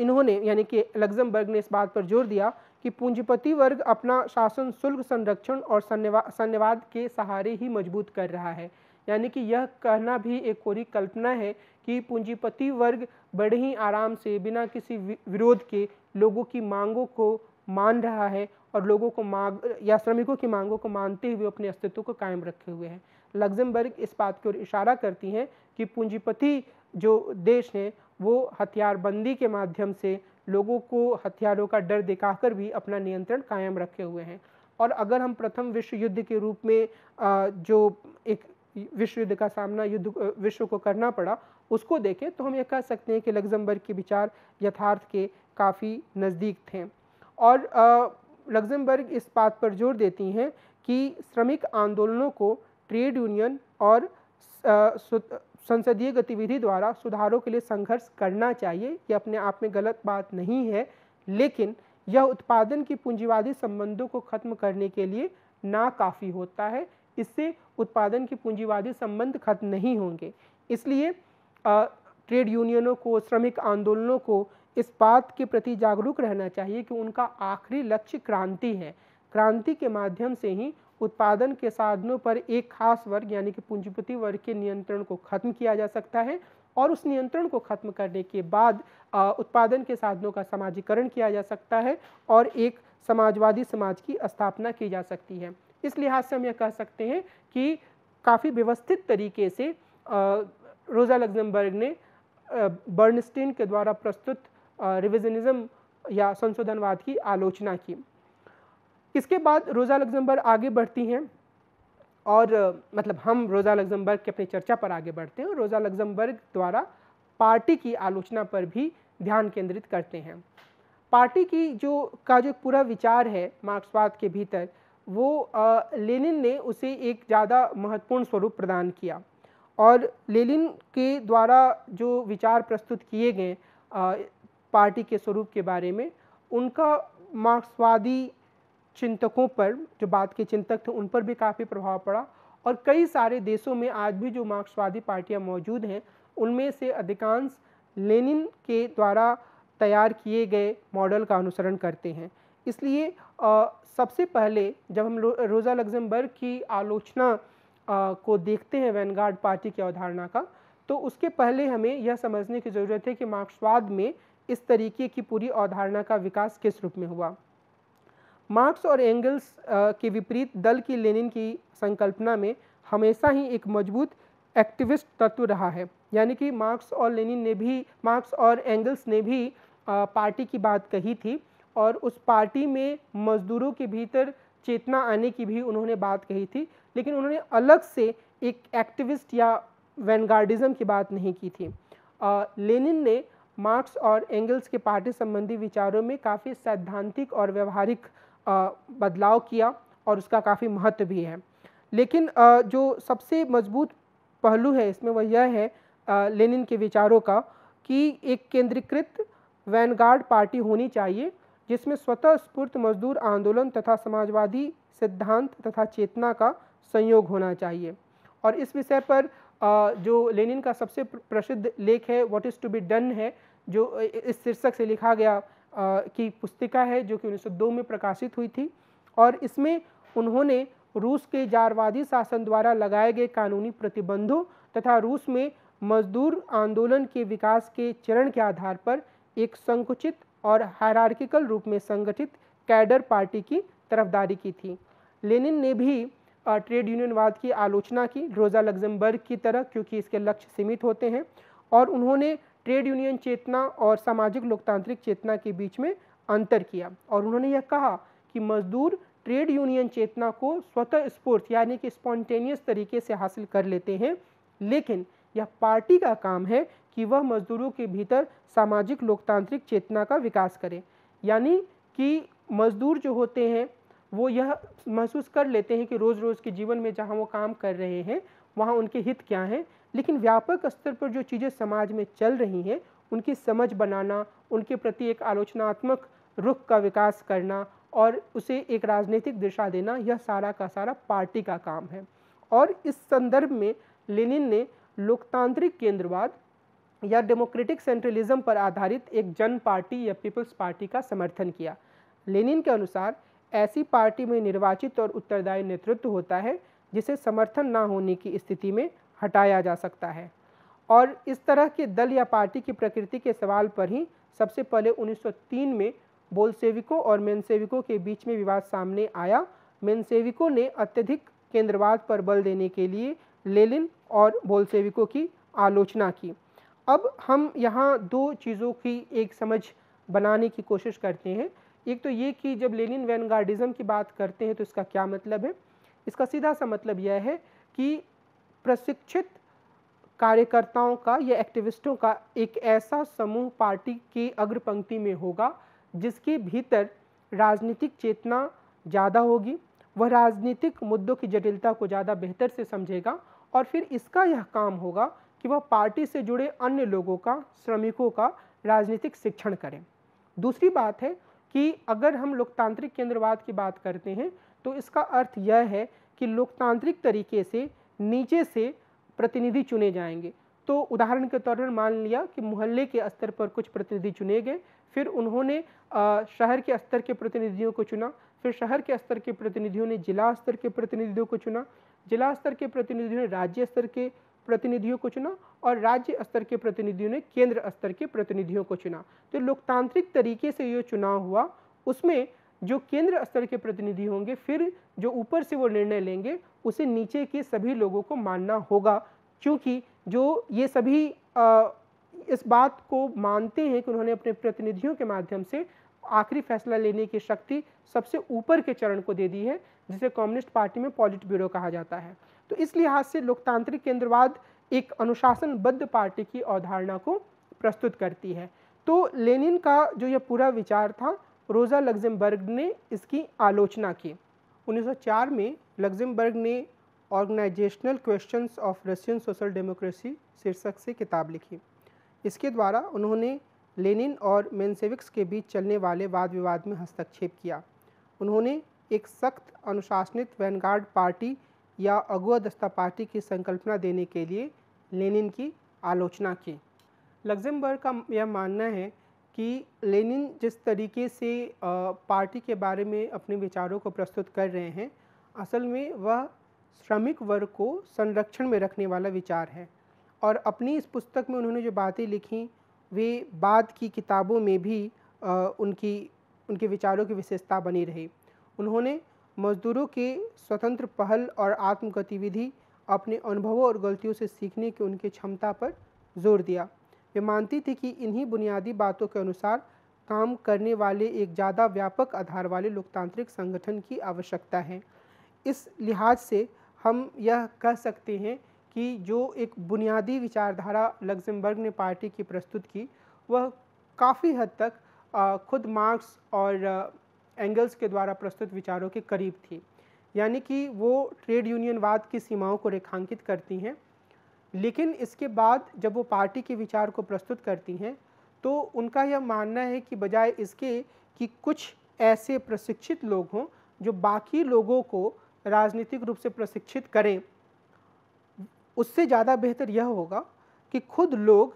इन्होंने यानी कि लग्जमबर्ग ने इस बात पर ज़ोर दिया कि पूंजीपति वर्ग अपना शासन शुल्क संरक्षण और सन्निवाद के सहारे ही मज़बूत कर रहा है। यानी कि यह कहना भी एक कोरी कल्पना है कि पूंजीपति वर्ग बड़े ही आराम से बिना किसी विरोध के लोगों की मांगों को मान रहा है और लोगों को मांग, या श्रमिकों की मांगों को मानते हुए अपने अस्तित्व को कायम रखे हुए हैं। लग्जमबर्ग इस बात की ओर इशारा करती हैं कि पूंजीपति जो देश हैं, वो हथियारबंदी के माध्यम से लोगों को हथियारों का डर दिखाकर भी अपना नियंत्रण कायम रखे हुए हैं। और अगर हम प्रथम विश्व युद्ध के रूप में जो एक विश्व युद्ध का सामना युद्ध विश्व को करना पड़ा, उसको देखें तो हम ये कह सकते हैं कि लग्जमबर्ग के विचार यथार्थ के काफ़ी नज़दीक थे। और लग्जमबर्ग इस बात पर ज़ोर देती हैं कि श्रमिक आंदोलनों को ट्रेड यूनियन और संसदीय गतिविधि द्वारा सुधारों के लिए संघर्ष करना चाहिए ये अपने आप में गलत बात नहीं है। लेकिन यह उत्पादन की पूंजीवादी संबंधों को खत्म करने के लिए ना काफ़ी होता है। इससे उत्पादन की पूंजीवादी संबंध खत्म नहीं होंगे। इसलिए ट्रेड यूनियनों को, श्रमिक आंदोलनों को इस बात के प्रति जागरूक रहना चाहिए कि उनका आखिरी लक्ष्य क्रांति है। क्रांति के माध्यम से ही उत्पादन के साधनों पर एक खास वर्ग, यानी कि पूंजीपति वर्ग के नियंत्रण को खत्म किया जा सकता है और उस नियंत्रण को खत्म करने के बाद उत्पादन के साधनों का समाजीकरण किया जा सकता है और एक समाजवादी समाज की स्थापना की जा सकती है। इस लिहाज से हम यह कह सकते हैं कि काफ़ी व्यवस्थित तरीके से रोज़ा लग्जमबर्ग ने बर्नस्टीन के द्वारा प्रस्तुत रिविजनिज्म या संशोधनवाद की आलोचना की। इसके बाद रोज़ा लग्जमबर्ग आगे बढ़ती हैं और मतलब हम रोज़ा लग्जमबर्ग की अपनी चर्चा पर आगे बढ़ते हैं और रोज़ा लग्जमबर्ग द्वारा पार्टी की आलोचना पर भी ध्यान केंद्रित करते हैं। पार्टी की जो, का जो पूरा विचार है मार्क्सवाद के भीतर, वो लेनिन ने उसे एक ज़्यादा महत्वपूर्ण स्वरूप प्रदान किया और लेनिन के द्वारा जो विचार प्रस्तुत किए गए पार्टी के स्वरूप के बारे में उनका मार्क्सवादी चिंतकों पर जो बात के चिंतक थे उन पर भी काफ़ी प्रभाव पड़ा। और कई सारे देशों में आज भी जो मार्क्सवादी पार्टियाँ मौजूद हैं उनमें से अधिकांश लेनिन के द्वारा तैयार किए गए मॉडल का अनुसरण करते हैं। इसलिए आ, सबसे पहले जब हम रो, रोज़ा लग्जमबर्ग की आलोचना आ, को देखते हैं वैनगार्ड पार्टी की अवधारणा का तो उसके पहले हमें यह समझने की ज़रूरत है कि मार्क्सवाद में इस तरीके की पूरी अवधारणा का विकास किस रूप में हुआ? मार्क्स और एंगल्स के विपरीत दल की लेनिन की संकल्पना में हमेशा ही एक मज़बूत एक्टिविस्ट तत्व रहा है। यानी कि मार्क्स और लेनिन ने भी, मार्क्स और एंगल्स ने भी पार्टी की बात कही थी और उस पार्टी में मजदूरों के भीतर चेतना आने की भी उन्होंने बात कही थी, लेकिन उन्होंने अलग से एक एक्टिविस्ट या वैनगार्डिज्म की बात नहीं की थी। लेनिन ने मार्क्स और एंगल्स के पार्टी संबंधी विचारों में काफ़ी सैद्धांतिक और व्यवहारिक बदलाव किया और उसका काफ़ी महत्व भी है। लेकिन जो सबसे मज़बूत पहलू है इसमें वह यह है लेनिन के विचारों का कि एक केंद्रीकृत वैनगार्ड पार्टी होनी चाहिए, जिसमें स्वतः स्फूर्त मजदूर आंदोलन तथा समाजवादी सिद्धांत तथा चेतना का संयोग होना चाहिए। और इस विषय पर जो लेनिन का सबसे प्रसिद्ध लेख है what is to be done है, जो इस शीर्षक से लिखा गया की पुस्तिका है, जो कि 1902 में प्रकाशित हुई थी। और इसमें उन्होंने रूस के जारवादी शासन द्वारा लगाए गए कानूनी प्रतिबंधों तथा रूस में मजदूर आंदोलन के विकास के चरण के आधार पर एक संकुचित और हायरार्किकल रूप में संगठित कैडर पार्टी की तरफदारी की थी। लेनिन ने भी ट्रेड यूनियनवाद की आलोचना की, रोज़ा लग्जमबर्ग की तरह, क्योंकि इसके लक्ष्य सीमित होते हैं। और उन्होंने ट्रेड यूनियन चेतना और सामाजिक लोकतांत्रिक चेतना के बीच में अंतर किया। और उन्होंने यह कहा कि मजदूर ट्रेड यूनियन चेतना को स्वतः स्फूर्त यानी कि स्पॉन्टेनियस तरीके से हासिल कर लेते हैं। लेकिन यह पार्टी का काम है कि वह मजदूरों के भीतर सामाजिक लोकतांत्रिक चेतना का विकास करे। यानी कि मजदूर जो होते हैं वो यह महसूस कर लेते हैं कि रोज़ रोज़ के जीवन में जहाँ वो काम कर रहे हैं, वहाँ उनके हित क्या हैं। लेकिन व्यापक स्तर पर जो चीज़ें समाज में चल रही हैं, उनकी समझ बनाना, उनके प्रति एक आलोचनात्मक रुख का विकास करना और उसे एक राजनीतिक दिशा देना, यह सारा का सारा पार्टी का काम है। और इस संदर्भ में लेनिन ने लोकतांत्रिक केंद्रवाद या डेमोक्रेटिक सेंट्रलिज्म पर आधारित एक जन पार्टी या पीपल्स पार्टी का समर्थन किया। लेनिन के अनुसार ऐसी पार्टी में निर्वाचित और उत्तरदायी नेतृत्व होता है, जिसे समर्थन ना होने की स्थिति में हटाया जा सकता है। और इस तरह के दल या पार्टी की प्रकृति के सवाल पर ही सबसे पहले 1903 में बोलसेविकों और मेनसेविकों के बीच में विवाद सामने आया। मेनसेविकों ने अत्यधिक केंद्रवाद पर बल देने के लिए लेलिन और बोलसेविकों की आलोचना की। अब हम यहाँ दो चीज़ों की एक समझ बनाने की कोशिश करते हैं। एक तो ये कि जब लेनिन वैनगार्डिज्म की बात करते हैं तो इसका क्या मतलब है? इसका सीधा सा मतलब यह है कि प्रशिक्षित कार्यकर्ताओं का या एक्टिविस्टों का एक ऐसा समूह पार्टी की अग्रपंक्ति में होगा, जिसके भीतर राजनीतिक चेतना ज़्यादा होगी, वह राजनीतिक मुद्दों की जटिलता को ज़्यादा बेहतर से समझेगा और फिर इसका यह काम होगा कि वह पार्टी से जुड़े अन्य लोगों का, श्रमिकों का राजनीतिक शिक्षण करें। दूसरी बात है कि अगर हम लोकतांत्रिक केंद्रवाद की बात करते हैं तो इसका अर्थ यह है कि लोकतांत्रिक तरीके से नीचे से प्रतिनिधि चुने जाएँगे। तो उदाहरण के तौर पर मान लिया कि मोहल्ले के स्तर पर कुछ प्रतिनिधि चुने गए, फिर उन्होंने शहर के स्तर के प्रतिनिधियों को चुना, फिर शहर के स्तर के प्रतिनिधियों ने जिला स्तर के प्रतिनिधियों को चुना, जिला स्तर के प्रतिनिधियों ने राज्य स्तर के प्रतिनिधियों को चुना और राज्य स्तर के प्रतिनिधियों ने केंद्र स्तर के प्रतिनिधियों को चुना। तो लोकतांत्रिक तरीके से ये चुनाव हुआ। उसमें जो केंद्र स्तर के प्रतिनिधि होंगे फिर जो ऊपर से वो निर्णय लेंगे उसे नीचे के सभी लोगों को मानना होगा। क्योंकि जो ये सभी आ, इस बात को मानते हैं कि उन्होंने अपने प्रतिनिधियों के माध्यम से आखिरी फैसला लेने की शक्ति सबसे ऊपर के चरण को दे दी है जिसे कम्युनिस्ट पार्टी में पॉलिट ब्यूरो कहा जाता है। तो इस लिहाज से लोकतांत्रिक केंद्रवाद एक अनुशासनबद्ध पार्टी की अवधारणा को प्रस्तुत करती है। तो लेनिन का जो यह पूरा विचार था, रोज़ा लग्जमबर्ग ने इसकी आलोचना की। 1904 में लग्जमबर्ग ने organisational questions of Russian social democracy शीर्षक से किताब लिखी। इसके द्वारा उन्होंने लेनिन और मेनसेविक्स के बीच चलने वाले वाद विवाद में हस्तक्षेप किया। उन्होंने एक सख्त अनुशासनित वैनगार्ड पार्टी या अगुआ दस्ता पार्टी की संकल्पना देने के लिए लेनिन की आलोचना की। लग्जमबर्ग का यह मानना है कि लेनिन जिस तरीके से पार्टी के बारे में अपने विचारों को प्रस्तुत कर रहे हैं, असल में वह श्रमिक वर्ग को संरक्षण में रखने वाला विचार है। और अपनी इस पुस्तक में उन्होंने जो बातें लिखी, वे बाद की किताबों में भी उनकी, उनके विचारों की विशेषता बनी रही। उन्होंने मजदूरों के स्वतंत्र पहल और आत्मगतिविधि अपने अनुभवों और गलतियों से सीखने की उनकी क्षमता पर ज़ोर दिया। वे मानती थी कि इन्हीं बुनियादी बातों के अनुसार काम करने वाले एक ज़्यादा व्यापक आधार वाले लोकतांत्रिक संगठन की आवश्यकता है। इस लिहाज से हम यह कह सकते हैं कि जो एक बुनियादी विचारधारा लग्जमबर्ग ने पार्टी की प्रस्तुत की, वह काफ़ी हद तक खुद मार्क्स और एंगल्स के द्वारा प्रस्तुत विचारों के करीब थी। यानी कि वो ट्रेड यूनियनवाद की सीमाओं को रेखांकित करती हैं। लेकिन इसके बाद जब वो पार्टी के विचार को प्रस्तुत करती हैं तो उनका यह मानना है कि बजाय इसके कि कुछ ऐसे प्रशिक्षित लोग हों जो बाकी लोगों को राजनीतिक रूप से प्रशिक्षित करें, उससे ज़्यादा बेहतर यह होगा कि खुद लोग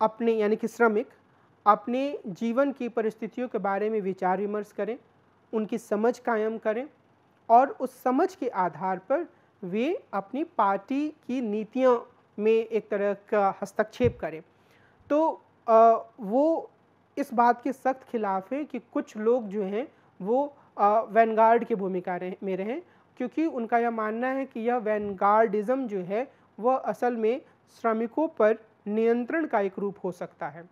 अपने, यानी कि श्रमिक अपने जीवन की परिस्थितियों के बारे में विचार विमर्श करें उनकी समझ कायम करें और उस समझ के आधार पर वे अपनी पार्टी की नीतियों में एक तरह का हस्तक्षेप करें। तो आ, वो इस बात के सख्त खिलाफ है कि कुछ लोग जो हैं वो वैनगार्ड की भूमिका रहे, में रहें क्योंकि उनका यह मानना है कि यह वैनगार्डिज़म जो है वह असल में श्रमिकों पर नियंत्रण का एक रूप हो सकता है।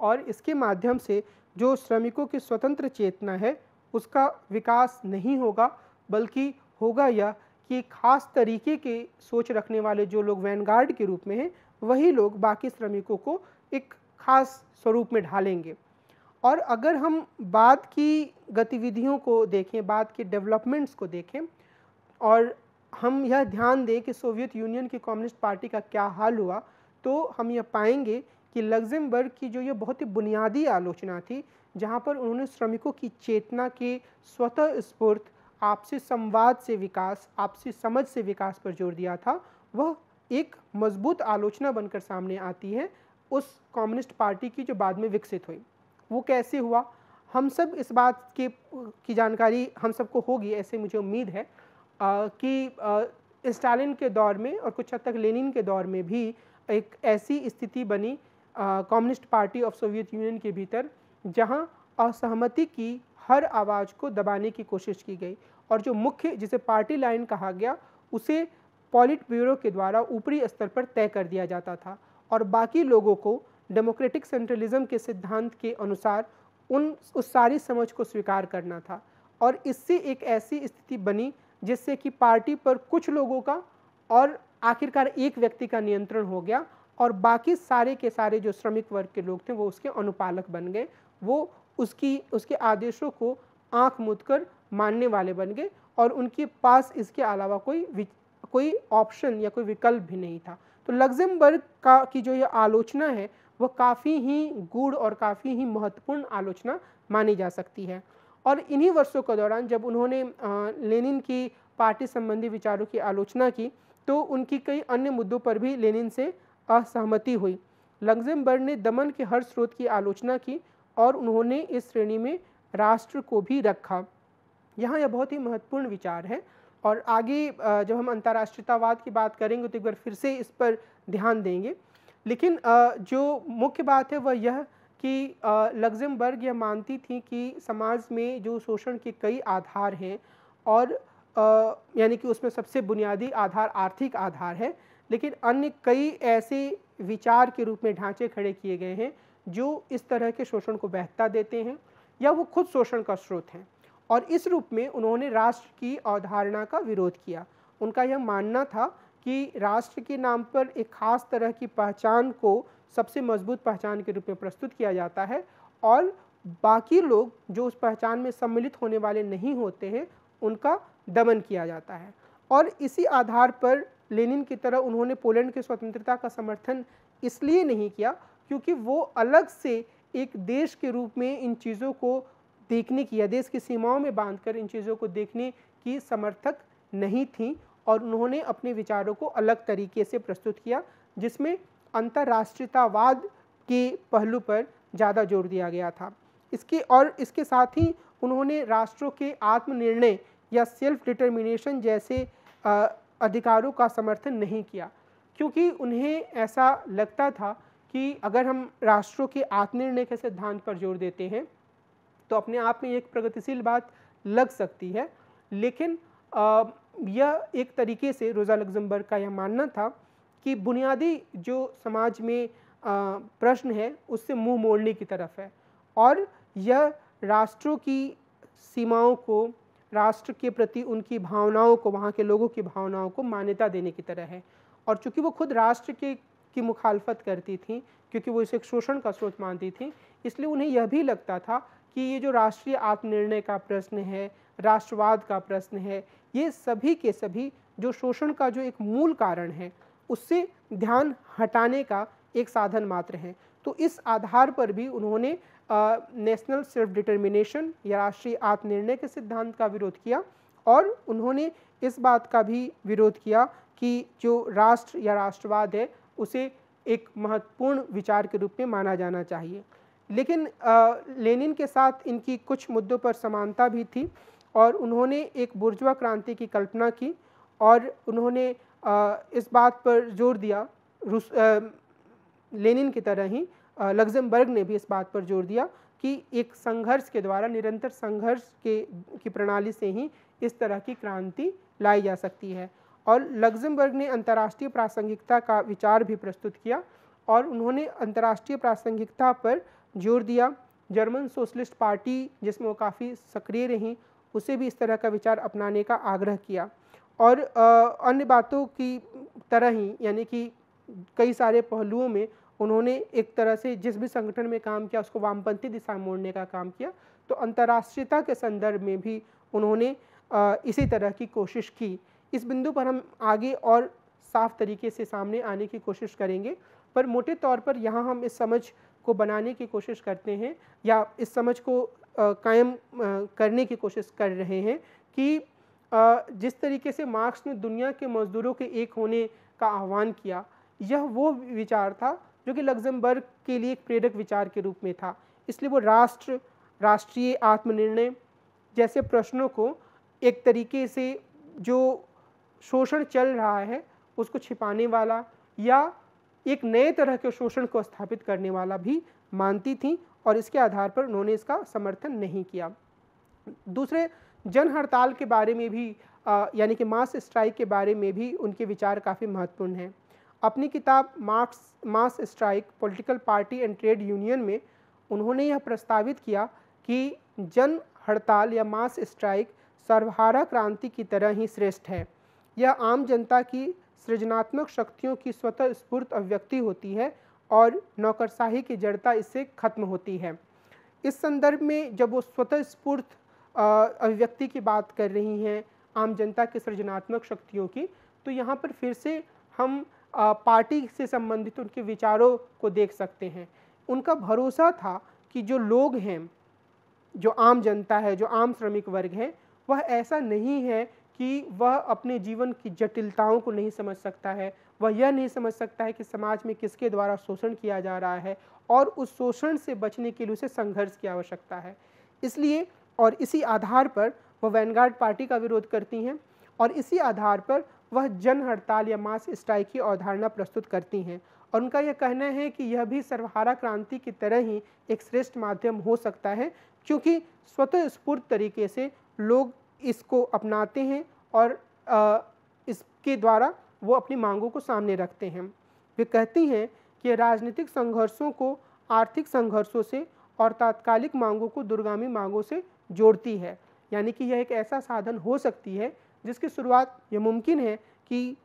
और इसके माध्यम से जो श्रमिकों की स्वतंत्र चेतना है, उसका विकास नहीं होगा, बल्कि होगा यह कि खास तरीके के सोच रखने वाले जो लोग वैनगार्ड के रूप में हैं, वही लोग बाकी श्रमिकों को एक खास स्वरूप में ढालेंगे। और अगर हम बाद की गतिविधियों को देखें, बाद के डेवलपमेंट्स को देखें, और हम यह ध्यान दें कि सोवियत यूनियन की कम्युनिस्ट पार्टी का क्या हाल हुआ तो हम यह पाएँगे कि लग्जमबर्ग की जो ये बहुत ही बुनियादी आलोचना थी जहाँ पर उन्होंने श्रमिकों की चेतना के स्वतः स्फूर्त आपसी संवाद से विकास आपसी समझ से विकास पर ज़ोर दिया था वह एक मज़बूत आलोचना बनकर सामने आती है उस कम्युनिस्ट पार्टी की जो बाद में विकसित हुई। वो कैसे हुआ? हम सब इस बात के की जानकारी हम सबको होगी ऐसे मुझे उम्मीद है आ, कि स्टालिन के दौर में और कुछ हद तक लेनिन के दौर में भी एक ऐसी स्थिति बनी communist party of Soviet Union के भीतर, जहाँ असहमति की हर आवाज़ को दबाने की कोशिश की गई और जो मुख्य, जिसे पार्टी लाइन कहा गया, उसे पॉलिट ब्यूरो के द्वारा ऊपरी स्तर पर तय कर दिया जाता था और बाकी लोगों को डेमोक्रेटिक सेंट्रलिज्म के सिद्धांत के अनुसार उन, उस सारी समझ को स्वीकार करना था और इससे एक ऐसी स्थिति बनी जिससे कि पार्टी पर कुछ लोगों का और आखिरकार एक व्यक्ति का नियंत्रण हो गया और बाकी सारे के सारे जो श्रमिक वर्ग के लोग थे, वो उसके अनुपालक बन गए। वो उसकी, उसके आदेशों को आँख मुद कर मानने वाले बन गए और उनके पास इसके अलावा कोई कोई ऑप्शन या कोई विकल्प भी नहीं था। तो लग्जमबर्ग का, की जो ये आलोचना है वह काफ़ी ही गूढ़ और काफ़ी ही महत्वपूर्ण आलोचना मानी जा सकती है। और इन्हीं वर्षों के दौरान जब उन्होंने लेनिन की पार्टी संबंधी विचारों की आलोचना की तो उनकी कई अन्य मुद्दों पर भी लेनिन से असहमति हुई। लग्जमबर्ग ने दमन के हर स्रोत की आलोचना की और उन्होंने इस श्रेणी में राष्ट्र को भी रखा। यहाँ यह बहुत ही महत्वपूर्ण विचार है और आगे जब हम अंतर्राष्ट्रीयतावाद की बात करेंगे तो एक बार फिर से इस पर ध्यान देंगे। लेकिन जो मुख्य बात है वह यह कि लग्जमबर्ग यह मानती थी कि समाज में जो शोषण के कई आधार हैं और यानी कि उसमें सबसे बुनियादी आधार आर्थिक आधार है लेकिन अन्य कई ऐसे विचार के रूप में ढांचे खड़े किए गए हैं, जो इस तरह के शोषण को बहता देते हैं या वो खुद शोषण का स्रोत हैं। और इस रूप में उन्होंने राष्ट्र की अवधारणा का विरोध किया। उनका यह मानना था कि राष्ट्र के नाम पर एक खास तरह की पहचान को सबसे मज़बूत पहचान के रूप में प्रस्तुत किया जाता है और बाकी लोग जो उस पहचान में सम्मिलित होने वाले नहीं होते हैं, उनका दमन किया जाता है। और इसी आधार पर लेनिन की तरह उन्होंने पोलैंड की स्वतंत्रता का समर्थन इसलिए नहीं किया क्योंकि वो अलग से एक देश के रूप में इन चीज़ों को देखने की, या देश की सीमाओं में बांधकर इन चीज़ों को देखने की समर्थक नहीं थी और उन्होंने अपने विचारों को अलग तरीके से प्रस्तुत किया, जिसमें अंतर्राष्ट्रीयतावाद के पहलू पर ज़्यादा ज़ोर दिया गया था। इसके और इसके साथ ही उन्होंने राष्ट्रों के आत्मनिर्णय या सेल्फ डिटर्मिनेशन जैसे अधिकारों का समर्थन नहीं किया। क्योंकि उन्हें ऐसा लगता था कि अगर हम राष्ट्रों के आत्मनिर्णय के सिद्धांत पर ज़ोर देते हैं तो अपने आप में एक प्रगतिशील बात लग सकती है। लेकिन यह एक तरीके से रोज़ा लग्जमबर्ग का यह मानना था कि बुनियादी जो समाज में प्रश्न है, उससे मुँह मोड़ने की तरफ़ है। और यह राष्ट्रों की सीमाओं को राष्ट्र के प्रति उनकी भावनाओं को, वहाँ के लोगों की भावनाओं को मान्यता देने की तरह है। और चूँकि वो खुद राष्ट्र के, की मुखालफत करती थी, क्योंकि वो इसे शोषण का स्रोत मानती थी, इसलिए उन्हें यह भी लगता था कि ये जो राष्ट्रीय आत्मनिर्णय का प्रश्न है, राष्ट्रवाद का प्रश्न है, ये सभी के सभी जो शोषण का जो एक मूल कारण है, उससे ध्यान हटाने का एक साधन मात्र है। तो इस आधार पर भी उन्होंने नेशनल सेल्फ डिटर्मिनेशन या राष्ट्रीय आत्मनिर्णय के सिद्धांत का विरोध किया और उन्होंने इस बात का भी विरोध किया कि जो राष्ट्र या राष्ट्रवाद है उसे एक महत्वपूर्ण विचार के रूप में माना जाना चाहिए। लेकिन आ, लेनिन के साथ इनकी कुछ मुद्दों पर समानता भी थी और उन्होंने एक बुर्जवा क्रांति की कल्पना की और उन्होंने आ, इस बात पर ज़ोर दिया रूस लेनिन की तरह ही लग्जमबर्ग ने भी इस बात पर ज़ोर दिया कि एक संघर्ष के द्वारा, निरंतर संघर्ष के, की प्रणाली से ही इस तरह की क्रांति लाई जा सकती है। और लग्जमबर्ग ने अंतर्राष्ट्रीय प्रासंगिकता का विचार भी प्रस्तुत किया और उन्होंने अंतर्राष्ट्रीय प्रासंगिकता पर ज़ोर दिया। जर्मन सोशलिस्ट पार्टी जिसमें वो काफ़ी सक्रिय रहीं, उसे भी इस तरह का विचार अपनाने का आग्रह किया। और अन्य बातों की तरह ही, यानी कि कई सारे पहलुओं में उन्होंने एक तरह से जिस भी संगठन में काम किया, उसको वामपंथी दिशा मोड़ने का काम किया। तो अंतर्राष्ट्रीयता के संदर्भ में भी उन्होंने इसी तरह की कोशिश की। इस बिंदु पर हम आगे और साफ़ तरीके से सामने आने की कोशिश करेंगे। पर मोटे तौर पर यहाँ हम इस समझ को बनाने की कोशिश करते हैं, या इस समझ को कायम करने की कोशिश कर रहे हैं कि जिस तरीके से मार्क्स ने दुनिया के मजदूरों के एक होने का आह्वान किया, यह वो विचार था जो कि लग्जमबर्ग के लिए एक प्रेरक विचार के रूप में था। इसलिए वो राष्ट्र, राष्ट्रीय आत्मनिर्णय जैसे प्रश्नों को एक तरीके से जो शोषण चल रहा है, उसको छिपाने वाला या एक नए तरह के शोषण को स्थापित करने वाला भी मानती थी और इसके आधार पर उन्होंने इसका समर्थन नहीं किया। दूसरे, जन हड़ताल के बारे में भी यानी कि मास स्ट्राइक के बारे में भी उनके विचार काफ़ी महत्वपूर्ण हैं। अपनी किताब Marx, mass strike, political party and trade union में उन्होंने यह प्रस्तावित किया कि जन हड़ताल या मास स्ट्राइक सर्वहारा क्रांति की तरह ही श्रेष्ठ है। यह आम जनता की सृजनात्मक शक्तियों की स्वतः स्फूर्त अभिव्यक्ति होती है और नौकरशाही की जड़ता इससे खत्म होती है। इस संदर्भ में जब वो स्वतः स्फूर्त अभिव्यक्ति की बात कर रही हैं आम जनता की सृजनात्मक शक्तियों की तो यहाँ पर फिर से हम पार्टी से संबंधित उनके विचारों को देख सकते हैं। उनका भरोसा था कि जो लोग हैं, जो आम जनता है, जो आम श्रमिक वर्ग है, वह ऐसा नहीं है कि वह अपने जीवन की जटिलताओं को नहीं समझ सकता है। वह यह नहीं समझ सकता है कि समाज में किसके द्वारा शोषण किया जा रहा है और उस शोषण से बचने के लिए उसे संघर्ष की आवश्यकता है। इसलिए और इसी आधार पर वह वैनगार्ड पार्टी का विरोध करती हैं और इसी आधार पर वह जन हड़ताल या मास स्ट्राइक की अवधारणा प्रस्तुत करती हैं। और उनका यह कहना है कि यह भी सर्वहारा क्रांति की तरह ही एक श्रेष्ठ माध्यम हो सकता है, क्योंकि स्वतः स्फूर्त तरीके से लोग इसको अपनाते हैं और इसके द्वारा वो अपनी मांगों को सामने रखते हैं। वे कहती हैं कि राजनीतिक संघर्षों को आर्थिक संघर्षों से और तात्कालिक मांगों को दुर्गामी मांगों से जोड़ती है, यानी कि यह एक ऐसा साधन हो सकती है जिसकी शुरुआत यह मुमकिन है कि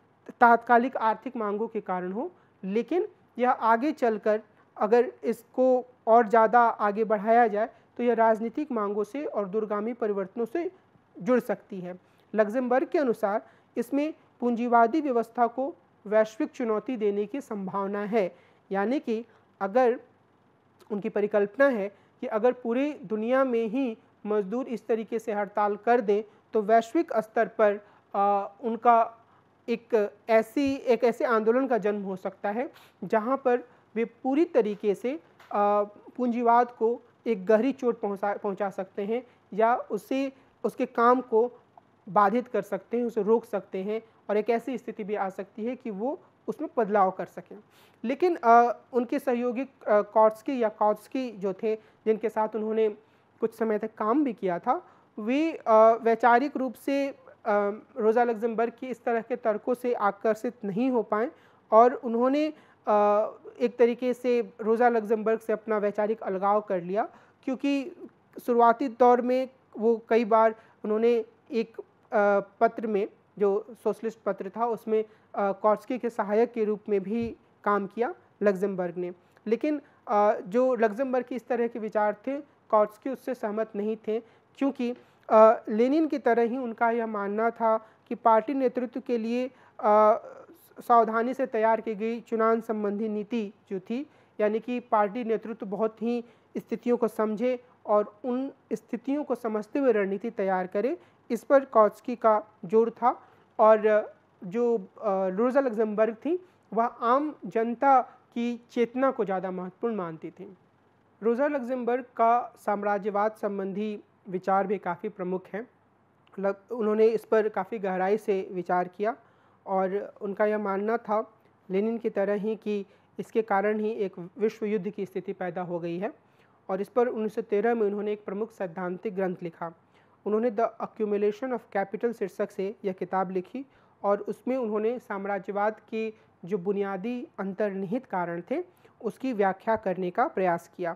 तात्कालिक आर्थिक मांगों के कारण हो, लेकिन यह आगे चलकर अगर इसको और ज़्यादा आगे बढ़ाया जाए तो यह राजनीतिक मांगों से और दूरगामी परिवर्तनों से जुड़ सकती है। लग्जमबर्ग के अनुसार इसमें पूंजीवादी व्यवस्था को वैश्विक चुनौती देने की संभावना है। यानी कि अगर उनकी परिकल्पना है कि अगर पूरी दुनिया में ही मजदूर इस तरीके से हड़ताल कर दें तो वैश्विक स्तर पर आ, उनका एक ऐसी एक ऐसे आंदोलन का जन्म हो सकता है जहाँ पर वे पूरी तरीके से पूंजीवाद को एक गहरी चोट पहुँचा पहुँचा सकते हैं या उसे उसके काम को बाधित कर सकते हैं उसे रोक सकते हैं और एक ऐसी स्थिति भी आ सकती है कि वो उसमें बदलाव कर सकें। लेकिन आ, उनके सहयोगी कॉट्सकी या कॉट्सकी जो थे जिनके साथ उन्होंने कुछ समय तक काम भी किया था वे वैचारिक रूप से रोज़ा लग्जमबर्ग की इस तरह के तर्कों से आकर्षित नहीं हो पाए और उन्होंने एक तरीके से रोज़ा लग्जमबर्ग से अपना वैचारिक अलगाव कर लिया। क्योंकि शुरुआती दौर में वो कई बार उन्होंने एक पत्र में, जो सोशलिस्ट पत्र था, उसमें कॉर्स्की के सहायक के रूप में भी काम किया लग्जमबर्ग ने। लेकिन जो लग्जमबर्ग की इस तरह के विचार थे, कॉर्स्की उससे सहमत नहीं थे। क्योंकि लेनिन की तरह ही उनका यह मानना था कि पार्टी नेतृत्व के लिए सावधानी से तैयार की गई चुनाव संबंधी नीति जो थी, यानी कि पार्टी नेतृत्व बहुत ही स्थितियों को समझे और उन स्थितियों को समझते हुए रणनीति तैयार करे, इस पर कॉस्की का ज़ोर था और जो रोज़ा लग्जमबर्ग थी, वह आम जनता की चेतना को ज़्यादा महत्वपूर्ण मानती थी। रोज़ा लग्जमबर्ग का साम्राज्यवाद संबंधी विचार भी काफ़ी प्रमुख हैं। उन्होंने इस पर काफ़ी गहराई से विचार किया और उनका यह मानना था लेनिन की तरह ही कि इसके कारण ही एक विश्व युद्ध की स्थिति पैदा हो गई है और इस पर 1913 में उन्होंने एक प्रमुख सैद्धांतिक ग्रंथ लिखा। उन्होंने द अक्यूमुलेशन ऑफ़ कैपिटल शीर्षक से यह किताब लिखी और उसमें उन्होंने साम्राज्यवाद के जो बुनियादी अंतर्निहित कारण थे, उसकी व्याख्या करने का प्रयास किया।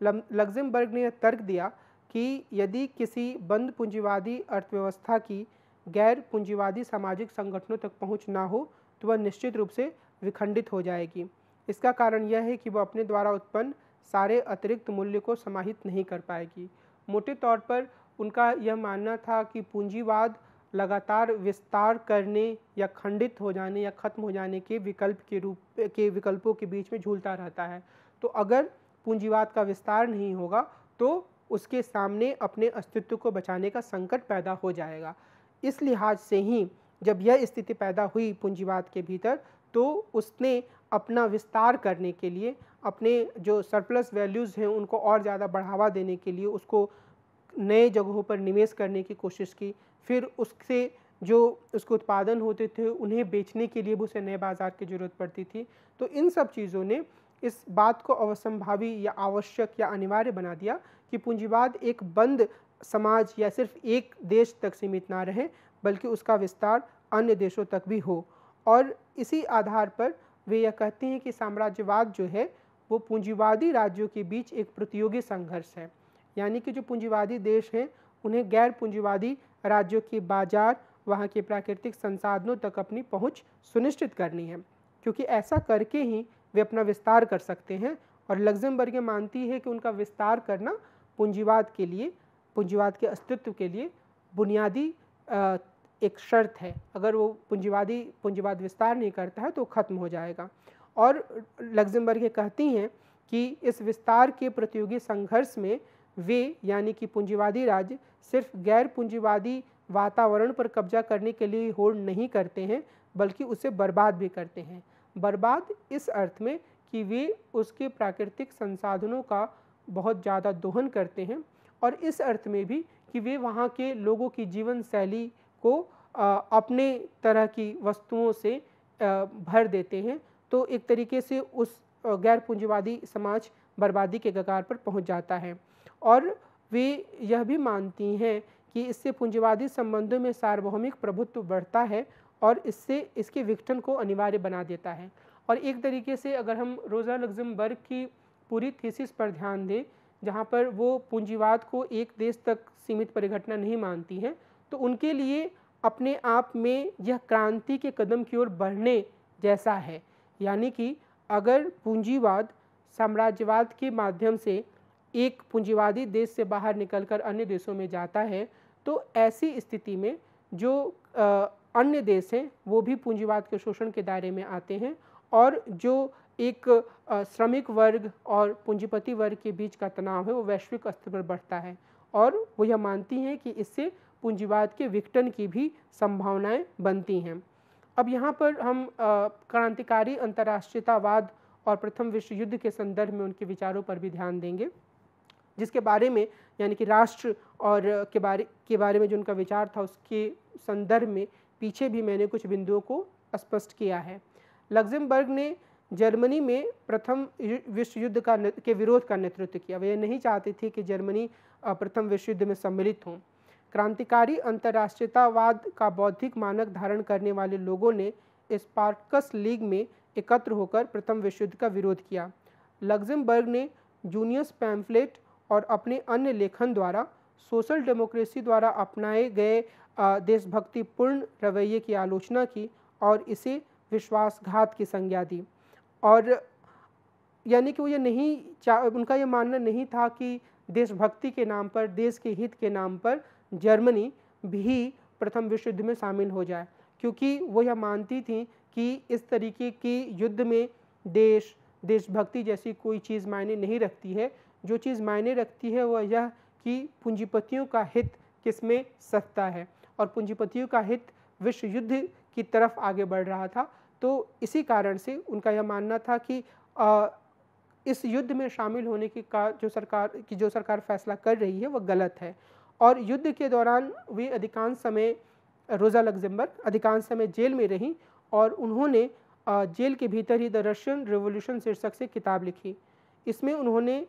लग्जमबर्ग ने यह तर्क दिया कि यदि किसी बंद पूंजीवादी अर्थव्यवस्था की गैर पूंजीवादी सामाजिक संगठनों तक पहुँच ना हो तो वह निश्चित रूप से विखंडित हो जाएगी। इसका कारण यह है कि वह अपने द्वारा उत्पन्न सारे अतिरिक्त मूल्य को समाहित नहीं कर पाएगी। मोटे तौर पर उनका यह मानना था कि पूंजीवाद लगातार विस्तार करने या खंडित हो जाने या खत्म हो जाने के विकल्प के रूप, के विकल्पों के बीच में झूलता रहता है। तो अगर पूंजीवाद का विस्तार नहीं होगा तो उसके सामने अपने अस्तित्व को बचाने का संकट पैदा हो जाएगा। इस लिहाज से ही जब यह स्थिति पैदा हुई पूंजीवाद के भीतर तो उसने अपना विस्तार करने के लिए, अपने जो सरप्लस वैल्यूज़ हैं, उनको और ज़्यादा बढ़ावा देने के लिए उसको नए जगहों पर निवेश करने की कोशिश की। फिर उससे जो उसके उत्पादन होते थे, उन्हें बेचने के लिए भी उसे नए बाज़ार की ज़रूरत पड़ती थी। तो इन सब चीज़ों ने इस बात को अवसंभावी या आवश्यक या अनिवार्य बना दिया कि पूंजीवाद एक बंद समाज या सिर्फ़ एक देश तक सीमित ना रहे, बल्कि उसका विस्तार अन्य देशों तक भी हो। और इसी आधार पर वे यह कहते हैं कि साम्राज्यवाद जो है, वो पूंजीवादी राज्यों के बीच एक प्रतियोगी संघर्ष है। यानी कि जो पूंजीवादी देश हैं, उन्हें गैर पूंजीवादी राज्यों के बाज़ार, वहाँ के प्राकृतिक संसाधनों तक अपनी पहुँच सुनिश्चित करनी है। क्योंकि ऐसा करके ही वे अपना विस्तार कर सकते हैं, और लग्जमबर्ग मानती है कि उनका विस्तार करना पूंजीवाद के लिए, पूंजीवाद के अस्तित्व के लिए बुनियादी एक शर्त है। अगर वो पूंजीवादी, पूंजीवाद विस्तार नहीं करता है तो ख़त्म हो जाएगा। और लग्जमबर्ग कहती हैं कि इस विस्तार के प्रतियोगी संघर्ष में वे, यानी कि पूंजीवादी राज्य सिर्फ़ गैर पूंजीवादी वातावरण पर कब्जा करने के लिए होड़ नहीं करते हैं, बल्कि उसे बर्बाद भी करते हैं। बर्बाद इस अर्थ में कि वे उसके प्राकृतिक संसाधनों का बहुत ज़्यादा दोहन करते हैं और इस अर्थ में भी कि वे वहाँ के लोगों की जीवन शैली को अपने तरह की वस्तुओं से भर देते हैं तो एक तरीके से उस गैर पूंजीवादी समाज बर्बादी के कगार पर पहुँच जाता है। और वे यह भी मानती हैं कि इससे पूंजीवादी संबंधों में सार्वभौमिक प्रभुत्व बढ़ता है और इससे इसके विघटन को अनिवार्य बना देता है। और एक तरीके से अगर हम रोज़ा लग्जमबर्ग की पूरी थीसिस पर ध्यान दें जहाँ पर वो पूंजीवाद को एक देश तक सीमित परिघटना नहीं मानती हैं तो उनके लिए अपने आप में यह क्रांति के कदम की ओर बढ़ने जैसा है। यानी कि अगर पूंजीवाद साम्राज्यवाद के माध्यम से एक पूंजीवादी देश से बाहर निकलकर अन्य देशों में जाता है तो ऐसी स्थिति में जो आ, अन्य देश हैं वो भी पूंजीवाद के शोषण के दायरे में आते हैं और जो एक श्रमिक वर्ग और पूंजीपति वर्ग के बीच का तनाव है, वो वैश्विक स्तर पर बढ़ता है। और वो यह मानती हैं कि इससे पूंजीवाद के विघटन की भी संभावनाएँ बनती हैं। अब यहाँ पर हम क्रांतिकारी अंतर्राष्ट्रीयतावाद और प्रथम विश्व युद्ध के संदर्भ में उनके विचारों पर भी ध्यान देंगे, जिसके बारे में, यानी कि राष्ट्र और के बारे के बारे में जो उनका विचार था, उसके संदर्भ में पीछे भी मैंने कुछ बिंदुओं को स्पष्ट किया है। लग्जमबर्ग ने जर्मनी में प्रथम विश्व युद्ध का के विरोध का नेतृत्व किया। वे नहीं चाहते थे कि जर्मनी प्रथम विश्व युद्ध में सम्मिलित हों। क्रांतिकारी अंतर्राष्ट्रीयतावाद का बौद्धिक मानक धारण करने वाले लोगों ने स्पार्कस लीग में एकत्र होकर प्रथम विश्व युद्ध का विरोध किया। लग्जमबर्ग ने जूनियस पैम्फलेट और अपने अन्य लेखन द्वारा, सोशल डेमोक्रेसी द्वारा अपनाए गए देशभक्तिपूर्ण रवैये की आलोचना की और इसे विश्वासघात की संज्ञा दी। और यानी कि वो ये नहीं चाह उनका ये मानना नहीं था कि देशभक्ति के नाम पर, देश के हित के नाम पर जर्मनी भी प्रथम विश्व युद्ध में शामिल हो जाए। क्योंकि वो यह मानती थी कि इस तरीके की युद्ध में देश, देशभक्ति जैसी कोई चीज़ मायने नहीं रखती है। जो चीज़ मायने रखती है वह यह कि पूंजीपतियों का हित किसमें सत्ता है। और पूंजीपतियों का हित विश्व युद्ध की तरफ़ आगे बढ़ रहा था। तो इसी कारण से उनका यह मानना था कि आ, इस युद्ध में शामिल होने की का जो सरकार की जो सरकार फैसला कर रही है वह गलत है। और युद्ध के दौरान वे अधिकांश समय रोज़ा लग्जमबर्ग अधिकांश समय जेल में रहीं और उन्होंने जेल के भीतर ही द रशियन रिवोल्यूशन शीर्षक से किताब लिखी। इसमें उन्होंने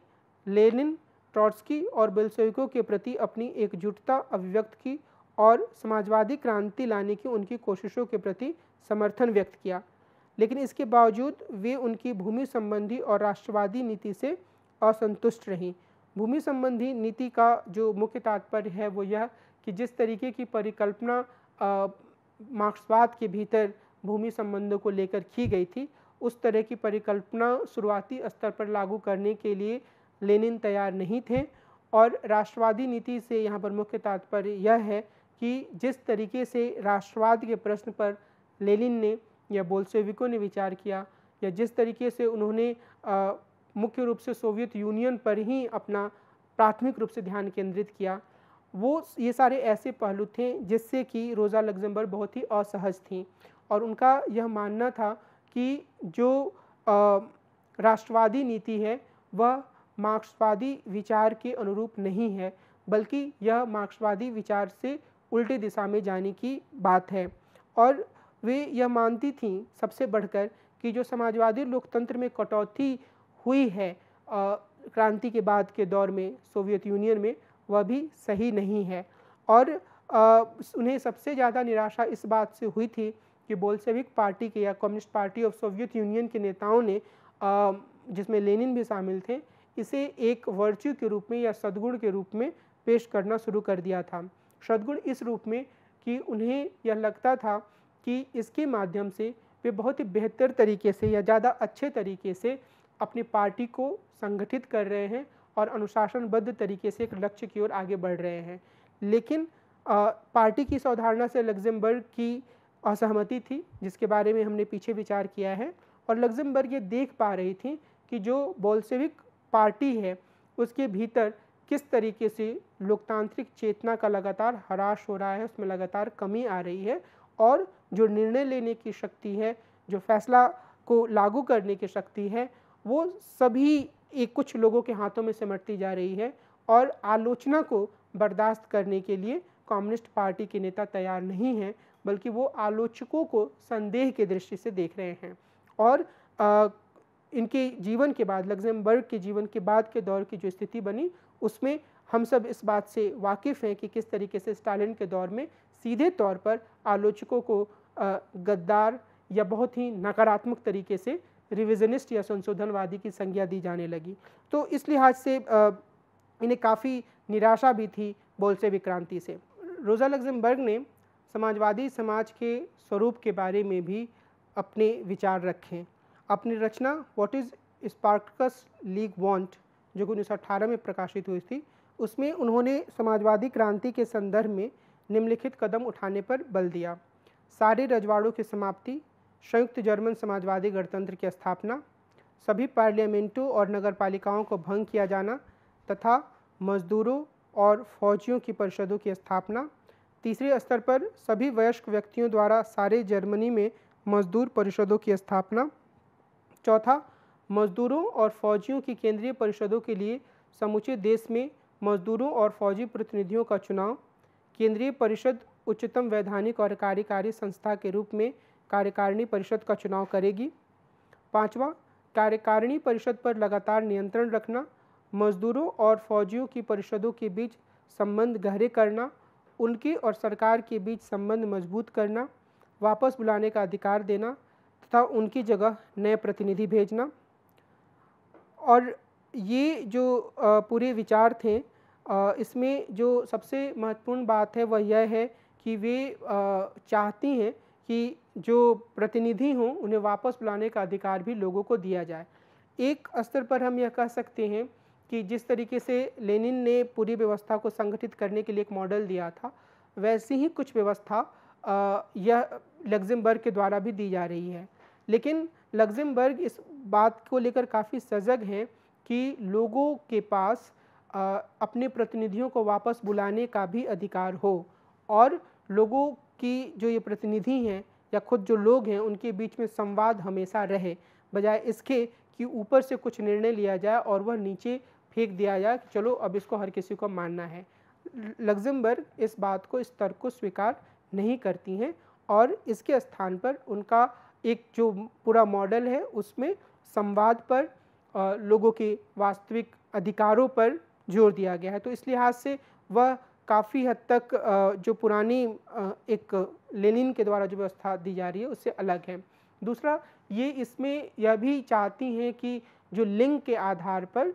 लेनिन ट्रॉट्सकी और बेल्सोइको के प्रति अपनी एकजुटता अभिव्यक्त की और समाजवादी क्रांति लाने की उनकी कोशिशों के प्रति समर्थन व्यक्त किया। लेकिन इसके बावजूद वे उनकी भूमि संबंधी और राष्ट्रवादी नीति से असंतुष्ट रहीं। भूमि संबंधी नीति का जो मुख्य तात्पर्य है वो यह कि जिस तरीके की परिकल्पना मार्क्सवाद के भीतर भूमि संबंधों को लेकर की गई थी, उस तरह की परिकल्पना शुरुआती स्तर पर लागू करने के लिए लेनिन तैयार नहीं थे। और राष्ट्रवादी नीति से यहाँ पर मुख्य तात्पर्य यह है कि जिस तरीके से राष्ट्रवाद के प्रश्न पर लेनिन ने या बोल्सेविकों ने विचार किया या जिस तरीके से उन्होंने मुख्य रूप से सोवियत यूनियन पर ही अपना प्राथमिक रूप से ध्यान केंद्रित किया, वो ये सारे ऐसे पहलू थे जिससे कि रोज़ा लग्जमबर्ग बहुत ही असहज थी। और उनका यह मानना था कि जो राष्ट्रवादी नीति है, वह मार्क्सवादी विचार के अनुरूप नहीं है, बल्कि यह मार्क्सवादी विचार से उल्टी दिशा में जाने की बात है। और वे यह मानती थीं सबसे बढ़कर कि जो समाजवादी लोकतंत्र में कटौती हुई है क्रांति के बाद के दौर में सोवियत यूनियन में वह भी सही नहीं है। और आ, उन्हें सबसे ज़्यादा निराशा इस बात से हुई थी कि बोल्सेविक पार्टी के या communist party of Soviet Union के नेताओं ने जिसमें लेनिन भी शामिल थे इसे एक वर्च्यू के रूप में या सद्गुण के रूप में पेश करना शुरू कर दिया था। सद्गुण इस रूप में कि उन्हें यह लगता था कि इसके माध्यम से वे बहुत ही बेहतर तरीके से या ज़्यादा अच्छे तरीके से अपनी पार्टी को संगठित कर रहे हैं और अनुशासनबद्ध तरीके से एक लक्ष्य की ओर आगे बढ़ रहे हैं। लेकिन आ, पार्टी की इस अवधारणा से लग्जमबर्ग की असहमति थी जिसके बारे में हमने पीछे विचार किया है और लग्जमबर्ग ये देख पा रही थी कि जो बोल्सेविक पार्टी है उसके भीतर किस तरीके से लोकतांत्रिक चेतना का लगातार हराश हो रहा है उसमें लगातार कमी आ रही है और जो निर्णय लेने की शक्ति है जो फैसला को लागू करने की शक्ति है वो सभी एक कुछ लोगों के हाथों में सिमटती जा रही है और आलोचना को बर्दाश्त करने के लिए कम्युनिस्ट पार्टी के नेता तैयार नहीं हैं बल्कि वो आलोचकों को संदेह के दृष्टि से देख रहे हैं। और आ, इनके जीवन के बाद लग्जमबर्ग के जीवन के बाद के दौर की जो स्थिति बनी उसमें हम सब इस बात से वाकिफ़ हैं कि किस तरीके से स्टालिन के दौर में सीधे तौर पर आलोचकों को गद्दार या बहुत ही नकारात्मक तरीके से रिविजनिस्ट या संशोधनवादी की संज्ञा दी जाने लगी। तो इस लिहाज से इन्हें काफ़ी निराशा भी थी बोलसे विक्रांति से। रोज़ा लग्जमबर्ग ने समाजवादी समाज के स्वरूप के बारे में भी अपने विचार रखें। अपनी रचना what is Spartacus League want जो कि उन्नीस में प्रकाशित हुई थी, उसमें उन्होंने समाजवादी क्रांति के संदर्भ में निम्नलिखित कदम उठाने पर बल दिया। सारे रजवाड़ों की समाप्ति, संयुक्त जर्मन समाजवादी गणतंत्र की स्थापना, सभी पार्लियामेंटों और नगरपालिकाओं को भंग किया जाना तथा मजदूरों और फौजियों की परिषदों की स्थापना, तीसरे स्तर पर सभी वयस्क व्यक्तियों द्वारा सारे जर्मनी में मजदूर परिषदों की स्थापना, चौथा मजदूरों और फौजियों की केंद्रीय परिषदों के लिए समूचे देश में मजदूरों और फौजी प्रतिनिधियों का चुनाव, केंद्रीय परिषद उच्चतम वैधानिक और कार्यकारी संस्था के रूप में कार्यकारिणी परिषद का चुनाव करेगी। पांचवा, कार्यकारिणी परिषद पर लगातार नियंत्रण रखना, मजदूरों और फौजियों की परिषदों के बीच संबंध गहरे करना, उनके और सरकार के बीच संबंध मज़बूत करना, वापस बुलाने का अधिकार देना तथा उनकी जगह नए प्रतिनिधि भेजना। और ये जो पूरे विचार थे इसमें जो सबसे महत्वपूर्ण बात है वह यह है कि वे चाहती हैं कि जो प्रतिनिधि हों, उन्हें वापस बुलाने का अधिकार भी लोगों को दिया जाए। एक स्तर पर हम यह कह सकते हैं कि जिस तरीके से लेनिन ने पूरी व्यवस्था को संगठित करने के लिए एक मॉडल दिया था, वैसी ही कुछ व्यवस्था यह लग्जमबर्ग के द्वारा भी दी जा रही है। लेकिन लग्जमबर्ग इस बात को लेकर काफ़ी सजग हैं कि लोगों के पास अपने प्रतिनिधियों को वापस बुलाने का भी अधिकार हो और लोगों की जो ये प्रतिनिधि हैं या खुद जो लोग हैं, उनके बीच में संवाद हमेशा रहे, बजाय इसके कि ऊपर से कुछ निर्णय लिया जाए और वह नीचे फेंक दिया जाए कि चलो अब इसको हर किसी को मानना है। लग्जमबर्ग इस बात को इस तर्क को स्वीकार नहीं करती हैं और इसके स्थान पर उनका एक जो पूरा मॉडल है, उसमें संवाद पर लोगों के वास्तविक अधिकारों पर ज़ोर दिया गया है। तो इस लिहाज से वह काफ़ी हद तक जो पुरानी एक लेनिन के द्वारा जो व्यवस्था दी जा रही है, उससे अलग है। दूसरा, ये इसमें यह भी चाहती हैं कि जो लिंग के आधार पर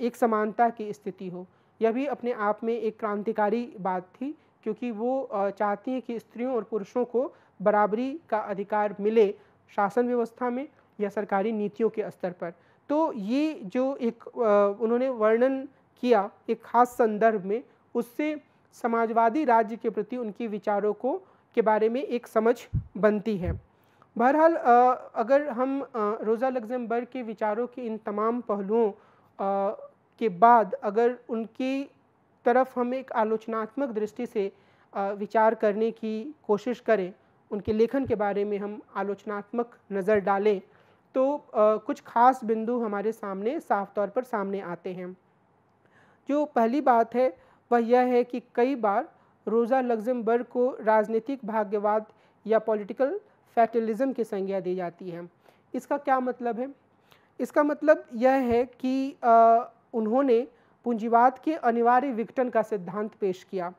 एक समानता की स्थिति हो। यह भी अपने आप में एक क्रांतिकारी बात थी, क्योंकि वो चाहती हैं कि स्त्रियों और पुरुषों को बराबरी का अधिकार मिले शासन व्यवस्था में या सरकारी नीतियों के स्तर पर। तो ये जो एक उन्होंने वर्णन किया एक खास संदर्भ में, उससे समाजवादी राज्य के प्रति उनके विचारों को, के बारे में एक समझ बनती है। बहरहाल अगर हम रोज़ा लग्जमबर्ग के विचारों के इन तमाम पहलुओं के बाद अगर उनकी तरफ़ हम एक आलोचनात्मक दृष्टि से विचार करने की कोशिश करें उनके लेखन के बारे में हम आलोचनात्मक नज़र डालें तो आ, कुछ खास बिंदु हमारे सामने साफ़ तौर पर सामने आते हैं। जो पहली बात है वह यह है कि कई बार रोज़ा लग्जमबर्ग को राजनीतिक भाग्यवाद या पॉलिटिकल फैटलिज्म की संज्ञा दी जाती है। इसका क्या मतलब है? इसका मतलब यह है कि आ, उन्होंने पूंजीवाद के अनिवार्य विघटन का सिद्धांत पेश किया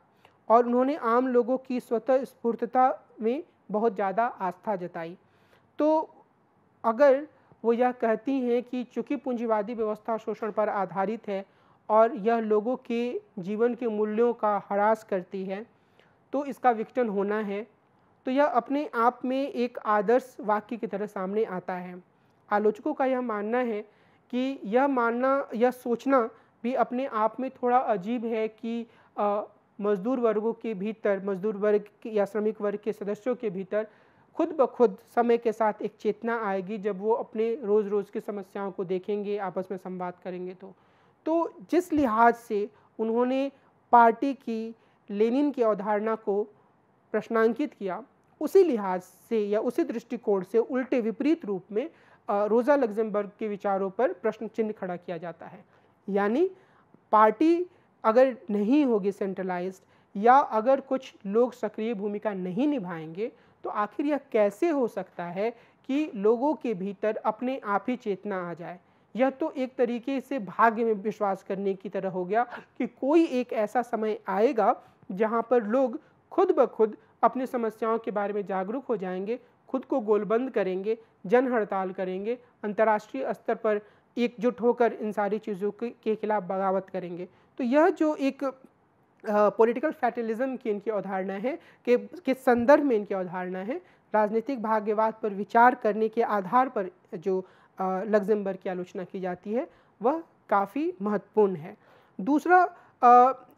और उन्होंने आम लोगों की स्वतः स्फूर्तता में बहुत ज़्यादा आस्था जताई। तो अगर वो यह कहती हैं कि चूँकि पूंजीवादी व्यवस्था शोषण पर आधारित है और यह लोगों के जीवन के मूल्यों का ह्रास करती है तो इसका विघटन होना है। तो यह अपने आप में एक आदर्श वाक्य की तरह सामने आता है। आलोचकों का यह मानना है कि यह मानना, यह सोचना भी अपने आप में थोड़ा अजीब है कि मजदूर वर्गों के भीतर, मजदूर वर्ग या श्रमिक वर्ग के सदस्यों के भीतर खुद ब खुद समय के साथ एक चेतना आएगी जब वो अपने रोज़ रोज़ की समस्याओं को देखेंगे, आपस में संवाद करेंगे तो। तो जिस लिहाज से उन्होंने पार्टी की लेनिन की अवधारणा को प्रश्नांकित किया, उसी लिहाज से या उसी दृष्टिकोण से उल्टे विपरीत रूप में रोज़ा लग्जमबर्ग के विचारों पर प्रश्न चिन्ह खड़ा किया जाता है। यानी पार्टी अगर नहीं होगी सेंट्रलाइज या अगर कुछ लोग सक्रिय भूमिका नहीं निभाएँगे तो आखिर यह कैसे हो सकता है कि लोगों के भीतर अपने आप ही चेतना आ जाए? यह तो एक तरीके से भाग्य में विश्वास करने की तरह हो गया कि कोई एक ऐसा समय आएगा जहाँ पर लोग खुद ब खुद अपनी समस्याओं के बारे में जागरूक हो जाएँगे, खुद को गोलबंद करेंगे, जन हड़ताल करेंगे, अंतर्राष्ट्रीय स्तर पर एकजुट होकर इन सारी चीज़ों के खिलाफ बगावत करेंगे। तो यह जो एक पॉलिटिकल फैटलिज्म की इनकी अवधारणा है, कि, के संदर्भ में इनकी अवधारणा है, राजनीतिक भाग्यवाद पर विचार करने के आधार पर जो लग्जमबर्ग की आलोचना की जाती है, वह काफ़ी महत्वपूर्ण है। दूसरा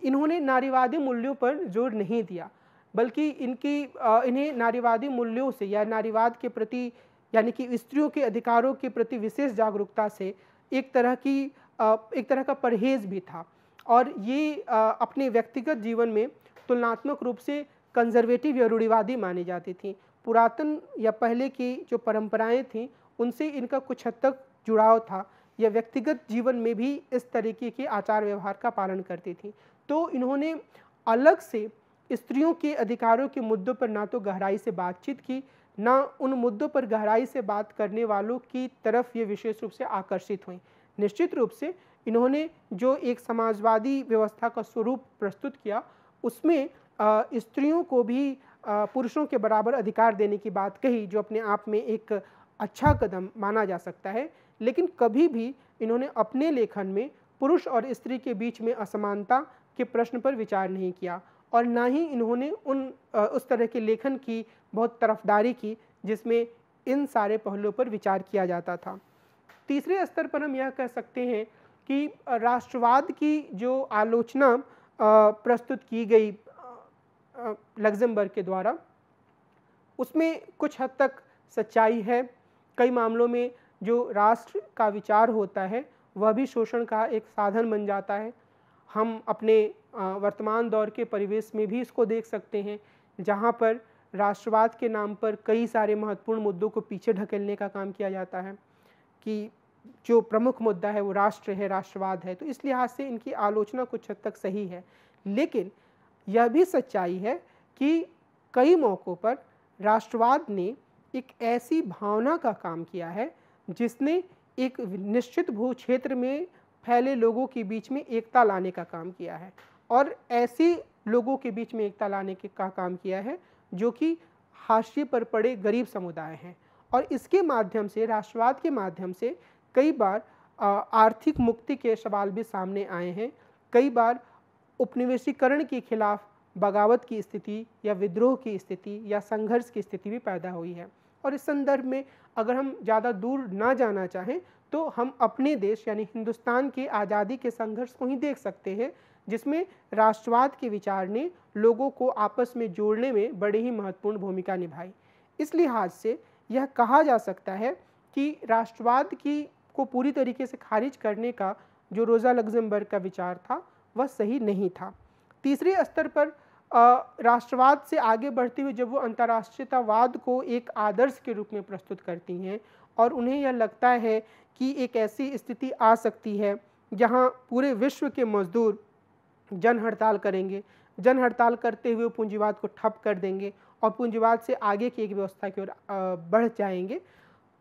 इन्होंने नारीवादी मूल्यों पर ज़ोर नहीं दिया, बल्कि इनकी इन्हें नारीवादी मूल्यों से या नारीवाद के प्रति, यानी कि स्त्रियों के अधिकारों के प्रति विशेष जागरूकता से एक तरह की एक तरह का परहेज भी था। और ये अपने व्यक्तिगत जीवन में तुलनात्मक रूप से कंजर्वेटिव या रूढ़िवादी मानी जाती थी। पुरातन या पहले की जो परंपराएँ थीं, उनसे इनका कुछ हद तक जुड़ाव था या व्यक्तिगत जीवन में भी इस तरीके के आचार व्यवहार का पालन करती थी। तो इन्होंने अलग से स्त्रियों के अधिकारों के मुद्दों पर ना तो गहराई से बातचीत की, ना उन मुद्दों पर गहराई से बात करने वालों की तरफ़ ये विशेष रूप से आकर्षित हुई। निश्चित रूप से इन्होंने जो एक समाजवादी व्यवस्था का स्वरूप प्रस्तुत किया, उसमें स्त्रियों को भी पुरुषों के बराबर अधिकार देने की बात कही, जो अपने आप में एक अच्छा कदम माना जा सकता है। लेकिन कभी भी इन्होंने अपने लेखन में पुरुष और स्त्री के बीच में असमानता के प्रश्न पर विचार नहीं किया और ना ही इन्होंने उन उस तरह के लेखन की बहुत तरफदारी की, जिसमें इन सारे पहलुओं पर विचार किया जाता था। तीसरे स्तर पर हम यह कह सकते हैं कि राष्ट्रवाद की जो आलोचना प्रस्तुत की गई लग्जमबर्ग के द्वारा, उसमें कुछ हद तक सच्चाई है। कई मामलों में जो राष्ट्र का विचार होता है, वह भी शोषण का एक साधन बन जाता है। हम अपने वर्तमान दौर के परिवेश में भी इसको देख सकते हैं, जहाँ पर राष्ट्रवाद के नाम पर कई सारे महत्वपूर्ण मुद्दों को पीछे ढकेलने का काम किया जाता है कि जो प्रमुख मुद्दा है वो राष्ट्र है, राष्ट्रवाद है तो इस लिहाज से इनकी आलोचना कुछ हद तक सही है। लेकिन यह भी सच्चाई है कि कई मौक़ों पर राष्ट्रवाद ने एक ऐसी भावना का काम किया है, जिसने एक निश्चित भू क्षेत्र में फैले लोगों के बीच में एकता लाने का काम किया है और ऐसे लोगों के बीच में एकता लाने के का काम किया है, जो कि हाशिए पर पड़े गरीब समुदाय हैं। और इसके माध्यम से, राष्ट्रवाद के माध्यम से कई बार आर्थिक मुक्ति के सवाल भी सामने आए हैं। कई बार उपनिवेशीकरण के खिलाफ बगावत की स्थिति या विद्रोह की स्थिति या संघर्ष की स्थिति भी पैदा हुई है। और इस संदर्भ में अगर हम ज़्यादा दूर ना जाना चाहें तो हम अपने देश यानी हिंदुस्तान के आज़ादी के संघर्ष को ही देख सकते हैं, जिसमें राष्ट्रवाद के विचार ने लोगों को आपस में जोड़ने में बड़ी ही महत्वपूर्ण भूमिका निभाई। इस लिहाज से यह कहा जा सकता है कि राष्ट्रवाद की को पूरी तरीके से खारिज करने का जो रोज़ा लग्जमबर्ग का विचार था, वह सही नहीं था। तीसरे स्तर पर राष्ट्रवाद से आगे बढ़ते हुए जब वो अंतर्राष्ट्रीयतावाद को एक आदर्श के रूप में प्रस्तुत करती हैं और उन्हें यह लगता है कि एक ऐसी स्थिति आ सकती है जहाँ पूरे विश्व के मजदूर जन हड़ताल करेंगे, जन हड़ताल करते हुए पूंजीवाद को ठप कर देंगे और पूंजीवाद से आगे की एक व्यवस्था की ओर बढ़ जाएँगे।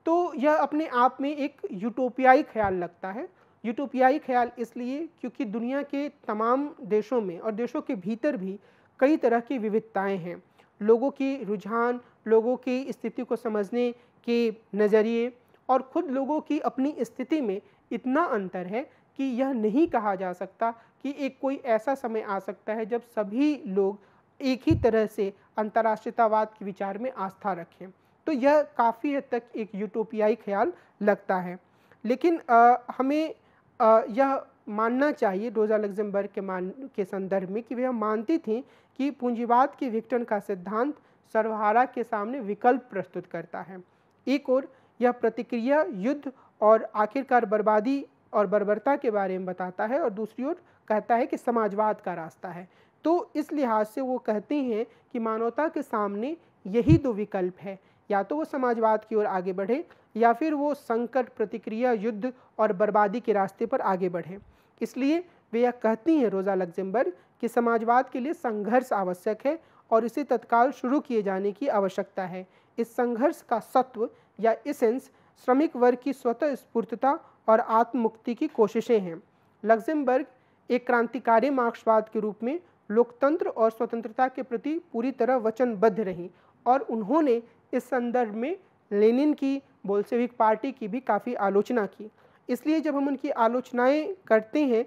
तो यह अपने आप में एक यूटोपियाई ख्याल लगता है। यूटोपियाई ख्याल इसलिए क्योंकि दुनिया के तमाम देशों में और देशों के भीतर भी कई तरह की विविधताएँ हैं। लोगों की रुझान, लोगों की स्थिति को समझने के नज़रिए और ख़ुद लोगों की अपनी स्थिति में इतना अंतर है कि यह नहीं कहा जा सकता कि एक कोई ऐसा समय आ सकता है जब सभी लोग एक ही तरह से अंतर्राष्ट्रीयतावाद के विचार में आस्था रखें। तो यह काफ़ी हद तक एक यूटोपियाई ख्याल लगता है। लेकिन आ, हमें आ, यह मानना चाहिए रोज़ा लग्जमबर्ग के मान के संदर्भ में कि वह मानती थी कि पूंजीवाद के विघटन का सिद्धांत सर्वहारा के सामने विकल्प प्रस्तुत करता है। एक और यह प्रतिक्रिया युद्ध और आखिरकार बर्बादी और बर्बरता के बारे में बताता है और दूसरी ओर कहता है कि समाजवाद का रास्ता है। तो इस लिहाज से वो कहती हैं कि मानवता के सामने यही दो विकल्प है। या तो वो समाजवाद की ओर आगे बढ़े, या फिर वो संकट, प्रतिक्रिया, युद्ध और बर्बादी के रास्ते पर आगे बढ़े। इसलिए वे यह कहती हैं, रोज़ा लग्जमबर्ग कि समाजवाद के लिए संघर्ष आवश्यक है और इसे तत्काल शुरू किए जाने की आवश्यकता है। इस संघर्ष का सत्व या इसेंस श्रमिक वर्ग की स्वतः स्फूर्तता और आत्ममुक्ति की कोशिशें हैं। लग्जमबर्ग एक क्रांतिकारी मार्क्सवाद के रूप में लोकतंत्र और स्वतंत्रता के प्रति पूरी तरह वचनबद्ध रहीं और उन्होंने इस संदर्भ में लेनिन की बोल्सेविक पार्टी की भी काफ़ी आलोचना की। इसलिए जब हम उनकी आलोचनाएँ करते हैं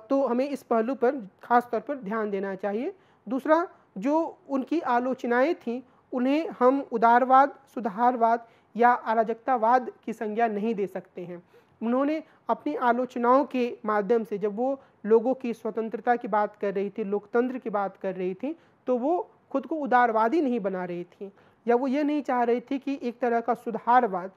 तो हमें इस पहलू पर ख़ास तौर पर ध्यान देना चाहिए। दूसरा, जो उनकी आलोचनाएँ थीं, उन्हें हम उदारवाद, सुधारवाद या अराजकतावाद की संज्ञा नहीं दे सकते हैं। उन्होंने अपनी आलोचनाओं के माध्यम से, जब वो लोगों की स्वतंत्रता की बात कर रही थी, लोकतंत्र की बात कर रही थी तो वो खुद को उदारवादी नहीं बना रही थी। या वो ये नहीं चाह रही थी कि एक तरह का सुधारवाद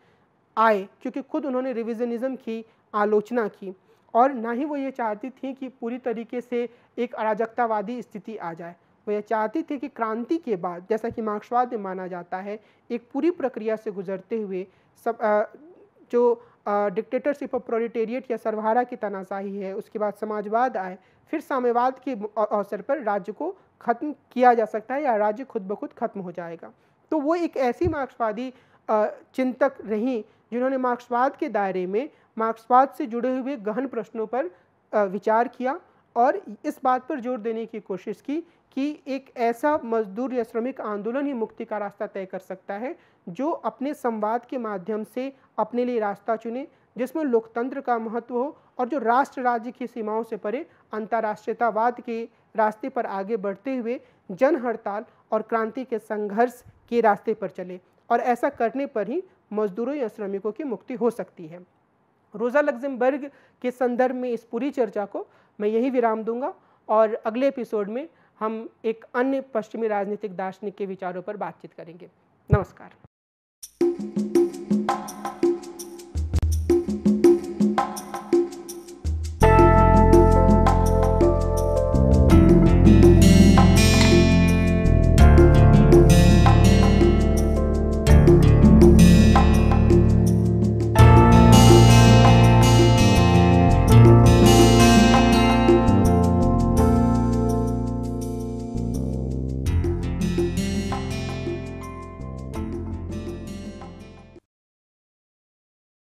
आए क्योंकि खुद उन्होंने रिविजनिज्म की आलोचना की। और ना ही वो ये चाहती थी कि पूरी तरीके से एक अराजकतावादी स्थिति आ जाए। वो ये चाहती थी कि क्रांति के बाद जैसा कि मार्क्सवाद में माना जाता है एक पूरी प्रक्रिया से गुजरते हुए सब आ, जो डिक्टेटरशिप ऑफ़ प्रोलिटेरिएट या सर्वहारा की तनाशाही है उसके बाद समाजवाद आए फिर साम्यवाद के अवसर पर राज्य को खत्म किया जा सकता है या राज्य खुद ब खुद खत्म हो जाएगा। तो वो एक ऐसी मार्क्सवादी चिंतक रहीं जिन्होंने मार्क्सवाद के दायरे में मार्क्सवाद से जुड़े हुए गहन प्रश्नों पर विचार किया और इस बात पर ज़ोर देने की कोशिश की कि एक ऐसा मजदूर या श्रमिक आंदोलन ही मुक्ति का रास्ता तय कर सकता है जो अपने संवाद के माध्यम से अपने लिए रास्ता चुने, जिसमें लोकतंत्र का महत्व हो और जो राष्ट्र राज्य की सीमाओं से परे अंतर्राष्ट्रीयतावाद के रास्ते पर आगे बढ़ते हुए जन हड़ताल और क्रांति के संघर्ष के रास्ते पर चले और ऐसा करने पर ही मजदूरों या श्रमिकों की मुक्ति हो सकती है। रोज़ा लग्जमबर्ग के संदर्भ में इस पूरी चर्चा को मैं यही विराम दूँगा और अगले एपिसोड में हम एक अन्य पश्चिमी राजनीतिक दार्शनिक के विचारों पर बातचीत करेंगे। नमस्कार।